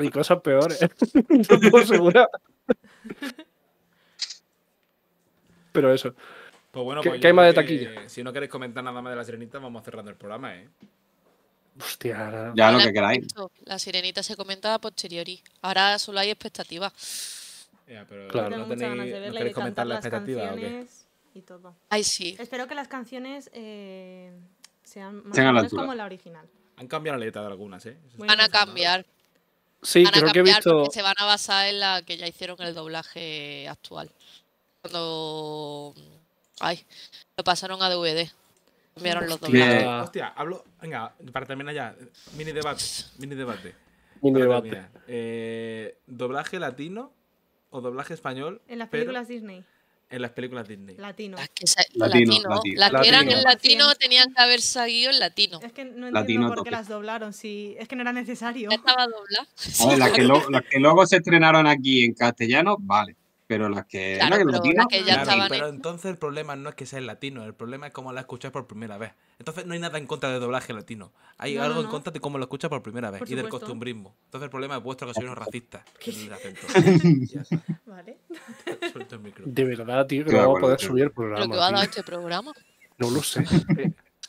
Y cosas peores. Te puedo asegurar. Pero eso. Pues bueno, ¿Qué- pues qué hay más de taquilla? Si no queréis comentar nada más de la sirenita, vamos cerrando el programa, ¿eh? Hostia. Ya lo la que queráis. La sirenita se comenta a posteriori. Ahora solo hay expectativas. Ya, pero Claro. tengo no, muchas tenéis, ganas de ¿no verla y de queréis comentar la las expectativa o qué? canciones y todo. Ay, sí. Espero que las canciones eh, sean más Sean o la como la original. Han cambiado la letra de algunas, ¿eh? Eso Van a cambiar. Sí, Van a creo que he cambiar visto. porque se van a basar en la que ya hicieron el doblaje actual. Cuando. Ay, lo pasaron a DVD. Cambiaron los Hostia. Ah. Hostia, hablo. Venga, para terminar ya. Mini debate. Mini debate. Mini debate. Eh, ¿Doblaje latino o doblaje español? En las pero películas Disney, en las películas Disney. latino. Las, que sa- Latino, latino, latino. Las que eran en latino tenían que haber seguido en latino. Es que no entiendo Latino por qué las doblaron, si es que no era necesario. Estaba doblada. Que, las que luego se estrenaron aquí en castellano, vale. Pero las que Claro, pero latino, que ya Claro, estaban pero en- entonces el problema no es que sea en latino, el problema es cómo la escuchas por primera vez. Entonces no hay nada en contra del doblaje latino. Hay No, no, algo en no. contra de cómo lo escuchas por primera vez Por y del supuesto. costumbrismo. Entonces el problema es vuestro que sois unos racistas. El Vale. suelto el micro. De verdad, tío, que de no vamos a poder de subir el Lo programa. que va a dar tío. este programa. No lo sé.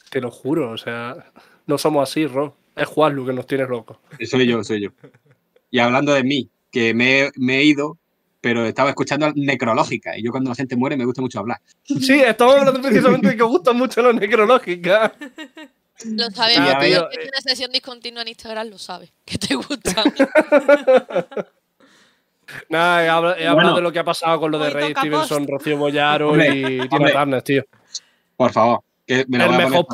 Te lo juro, o sea, no somos así, Ro. Es Juanlu que nos tiene locos. soy yo, soy yo. Y hablando de mí, que me, me he ido, pero estaba escuchando necrológica. Y yo cuando la gente muere me gusta mucho hablar. Sí, estamos hablando precisamente de que os gustan mucho las necrológicas. Lo sabemos. Ah, el que eh, tiene sesión discontinua en Instagram lo sabe. Que te gusta. Nada, he habla- he hablado Bueno. de lo que ha pasado con lo de Ray Stevenson. Rocío Bollaro Hombre, y Tina. Turner, tío. Por favor. Que me El mejor cuando-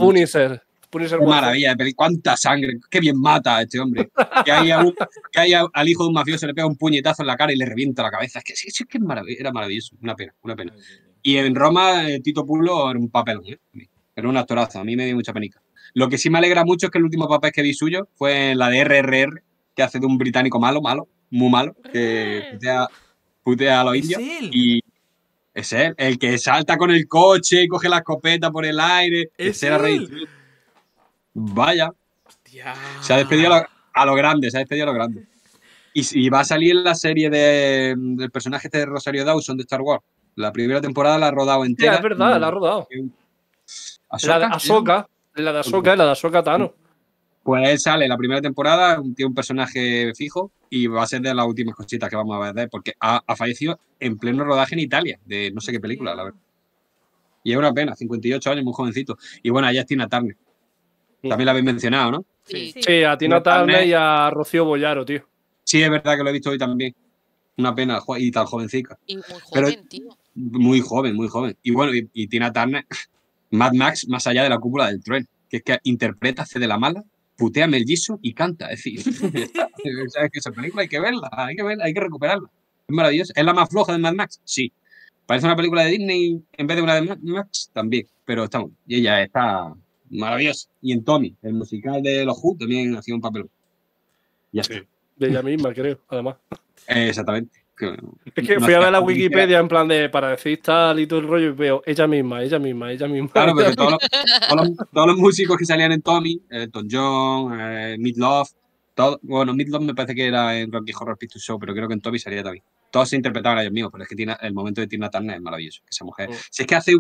Punisher. Punisher Qué Watson. maravilla de peli. Cuánta sangre. Qué bien mata a este hombre. Que haya, un- que haya al hijo de un mafioso le pega un puñetazo en la cara y le revienta la cabeza. Es que sí, sí, que es marav- era maravilloso. Una pena, una pena. Y en Roma, eh, Tito Pulo era un papelón. ¿eh? Era un actorazo. A mí me dio mucha penica. Lo que sí me alegra mucho es que el último papel que vi suyo fue en la de RRR, que hace de un británico malo, malo, muy malo, que putea, putea a los ¿Es indios. él? Y es él, el que salta con el coche y coge la escopeta por el aire. ¿Es Ese era Rey él? Vaya, Hostia. se ha despedido a lo, a lo grande, se ha despedido a lo grande. Y, y va a salir en la serie de, del personaje este de Rosario Dawson de Star Wars. La primera temporada la ha rodado entera. es verdad, la ha rodado. Ahsoka, La de Ahsoka. La de Ahsoka la de Ahsoka Tano. Pues él sale la primera temporada, tiene un personaje fijo y va a ser de las últimas cositas que vamos a ver de él, porque ha, ha fallecido en pleno rodaje en Italia, de no sé qué película, la verdad. Y es una pena, 58 años, muy jovencito. Y bueno, allá es Tina Turner. También la habéis mencionado, ¿no? Sí. Sí. Sí, a Tina Turner. Y a Rocío Bollaro, tío. Sí, es verdad que lo he visto hoy también. Una pena, y tan jovencica. Y muy Pero- joven, tío. Muy joven, muy joven. Y bueno, y, y Tina Turner, Mad Max, más allá de la cúpula del tren, que es que interpreta, hace de la mala, putea a Mel Gibson y canta. Es decir, o sea, es que esa película hay que verla, hay que verla, hay que recuperarla. Es maravillosa. ¿Es la más floja de Mad Max? Sí. ¿Parece una película de Disney en vez de una de Mad Max? También. Pero está muy- Y ella está maravillosa. Y en Tommy, el musical de los Who, también hacía un papel. Ya está. De ella misma, creo, además. Eh, exactamente. Es que no fui a ver la. Wikipedia en plan de para decir tal y todo el rollo y veo ella misma, ella misma, ella misma. Claro, pero todos los, todos los- todos los músicos que salían en Tommy, Elton John, eh, Meat Love, todo, bueno, Meat Love me parece que era en Rocky Horror Picture Show, pero creo que en Tommy salía también. Todos se interpretaban a ellos mismos, pero es que Tina- el momento de Tina Turner es maravilloso, esa mujer. Mm. Si es que hace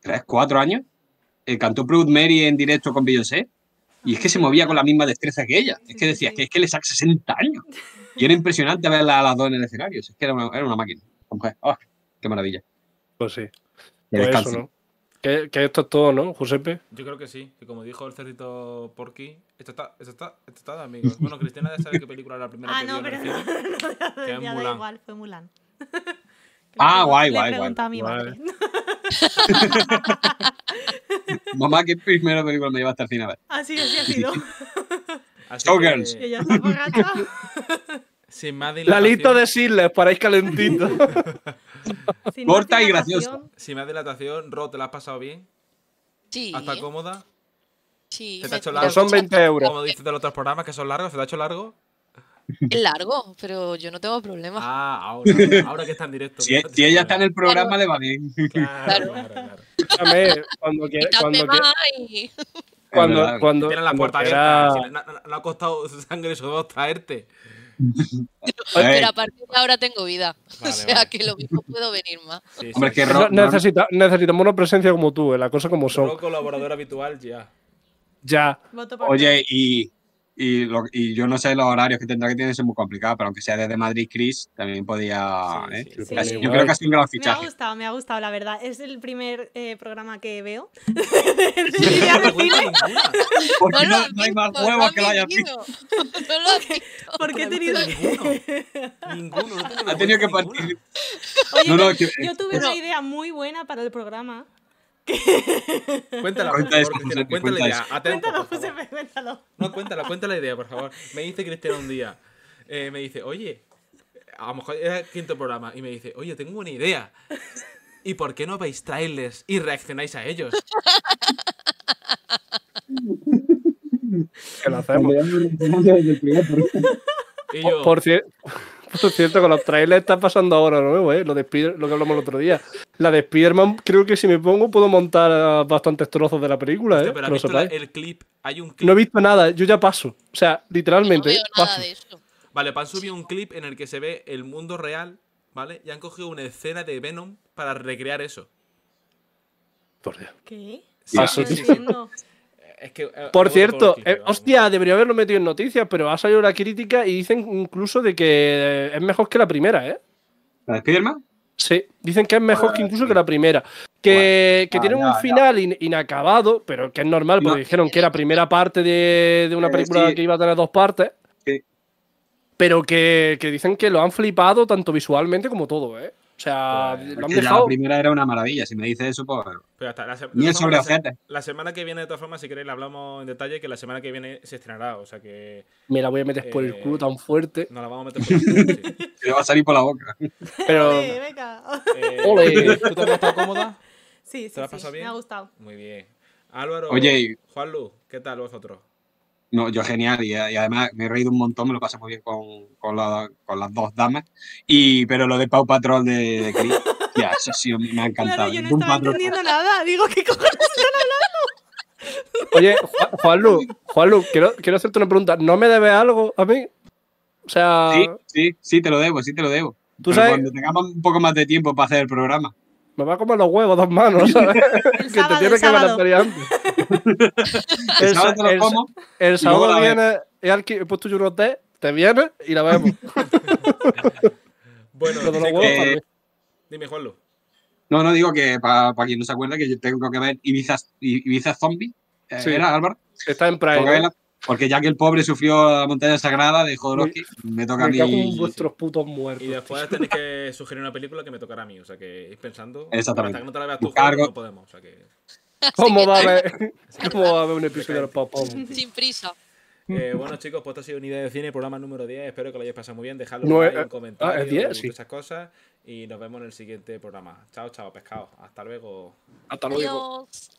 tres, cuatro años eh, cantó Proud Mary en directo con Beyoncé y es que se movía con la misma destreza que ella. Es que decía, que es que le saca 60 años. Y era impresionante verla a las dos en el escenario. Es que era una, era una máquina. ¡Ah! ¡Qué maravilla! Pues sí. Que Pues eso. ¿no? Que, que esto es todo, ¿no, Josepe? Yo creo que sí, que como dijo el cerdito Porky, esto está, esto está, esto está, amigos. Bueno, Cristina ya sabe qué película era la primera Ah, que no, vio en pero el no, cine. no, Que es ya da igual, fue Mulan. Ah, guay, guay, pregunto a mi Vale. madre. Mamá, ¿qué primera película me llevaste al cine a ver? Así, así ha sido. Así Showgirls. Que, sin más La dilatación, lista de Sidles, para ir calentito. Corta y graciosa. sin más dilatación, Ro, ¿te la has pasado bien? Sí. ¿Hasta cómoda? sí. ¿Se te me- ha hecho largo? Son gusta. 20 euros. Como dices de los otros programas que son largos, ¿se te ha hecho largo? Es largo, pero yo no tengo problema. Ah, ahora, ahora que está en directo. Si, si ella está en el programa, le va bien. Claro, Claro. claro, claro. Escúchame, cuando, Quítame cuando, y- cuando, cuando, Tienen la puerta quiera- abierta. si no, no- no ha costado sangre y sudor traerte. Pero a partir de ahora tengo vida. Vale, o sea vale. que lo mismo puedo venir más. Sí, Hombre, sí, que sí. Necesita- necesitamos una presencia como tú, eh, la cosa como son. Colaborador habitual ya. Ya. Oye, y, y, lo- y yo no sé los horarios que tendrá que tiene ser muy complicado, pero aunque sea desde Madrid, Chris, también podía. Sí, ¿eh? sí, sí. Casi- Sí. Yo creo que ha sido un gran Me ha gustado, me ha gustado, la verdad. Es el primer eh, programa que veo. Porque No no, hay más huevos no que lo hayas visto. No lo visto. porque he tenido. Ninguno. Ha tenido que partir. Oye, No, no, que que- yo tuve una idea muy buena para el programa. Cuéntala, por Cuenta favor, Cristina. José, Cuéntala ya. Cuéntalo. José, cuéntalo. No, cuéntala, cuéntala la idea, por favor. Me dice Cristian un día, eh, me dice, oye, a lo mejor era el quinto programa, y me dice, oye, tengo una idea. ¿Y por qué no veis trailers y reaccionáis a ellos? Que lo hacemos. Y Por, yo, por por cierto, con los trailers está pasando ahora nuevo, ¿eh? Lo, de Spider- lo que hablamos el otro día. La de Spider-Man, creo que si me pongo puedo montar ah, bastantes trozos de la película, ¿eh? pero ¿has lo visto la- el clip? Hay un No he clip. visto nada, yo ya paso. O sea, No literalmente. veo nada paso. de eso. Vale, Pan subió un clip en el que se ve el mundo real, ¿vale? Y han cogido una escena de Venom para recrear eso. Por Dios. ¿Qué? Sí, No sí, sí. Entiendo. Es que, eh, Por cierto, clip, eh, hostia, debería haberlo metido en noticias, pero ha salido la crítica y dicen incluso de que es mejor que la primera, ¿eh? ¿La de Spiderman? Sí, dicen que es mejor que incluso que la primera. Que, que Ah, tiene ya, un final in- inacabado, pero que es normal, porque No. dijeron que era primera parte de, de una Eh, película sí. que iba a tener dos partes. Sí. Pero que, que dicen que lo han flipado tanto visualmente como todo, ¿eh? O sea, Pues, lo han Que ya dejado. la primera era una maravilla. Si me dices eso, pues. Pero hasta la, se- Ni formas, la, se- la semana que viene, de todas formas, si queréis, la hablamos en detalle, que la semana que viene se estrenará. O sea que Me la voy a meter por el Eh, culo tan fuerte. nos la vamos a meter por el culo, sí. Se le va a salir por la boca. Pero. Ole, venga. Eh, Ole. ¿Tú también has estado cómoda? Sí, sí, ¿Te lo has sí, pasado bien? Me ha gustado. Muy bien. Álvaro, Oye, y- Juanlu, ¿qué tal vosotros? No, yo genial. Y, y además me he reído un montón, me lo pasé muy bien con, con, la- con las dos damas. Y, pero lo de Pau Patrol de, de Chris, ya, eso sí me ha encantado. Claro, yo no estaba Patrol. entendiendo nada. Digo, ¿qué cojones están Oye, Ju- Juanlu, Juanlu, quiero, quiero hacerte una pregunta. ¿No me debes algo a mí? O sea, Sí, sí, sí, te lo debo, sí te lo debo. tú Pero sabes, cuando tengamos un poco más de tiempo para hacer el programa. Me va a comer los huevos dos manos, ¿sabes? El que sábado, te tienes que ver antes. El El, sábado te sa- lo el el sábado la viene, he, alqui- he puesto yo unos té, te vienes y la vemos. Bueno, los huevos mí. dime, Juanlu. No, no digo que para quien no se acuerda que yo tengo que ver Ibiza, Ibiza Zombie. Eh, Sí. ¿Era Álvaro? Está en Prime. Porque ya que el pobre sufrió la montaña sagrada de Jodorowsky, me toca a Me mí. vuestros putos muertos. Y después tenéis que sugerir una película que me tocará a mí. O sea que ir pensando. Exactamente. Hasta que no te la veas tú, algo- no podemos. O sea que. ¿Cómo va a haber, cómo va a haber un episodio de los Pop Pop? Sin prisa. Eh, bueno, chicos, pues esto ha sido una idea de cine, programa número 10. Espero que lo hayáis pasado muy bien. Dejadlo No, eh, en ah, comentarios. ¿es 10? y Sí. esas cosas. Y nos vemos en el siguiente programa. Chao, chao, pescado. Hasta luego. Hasta luego. Adiós.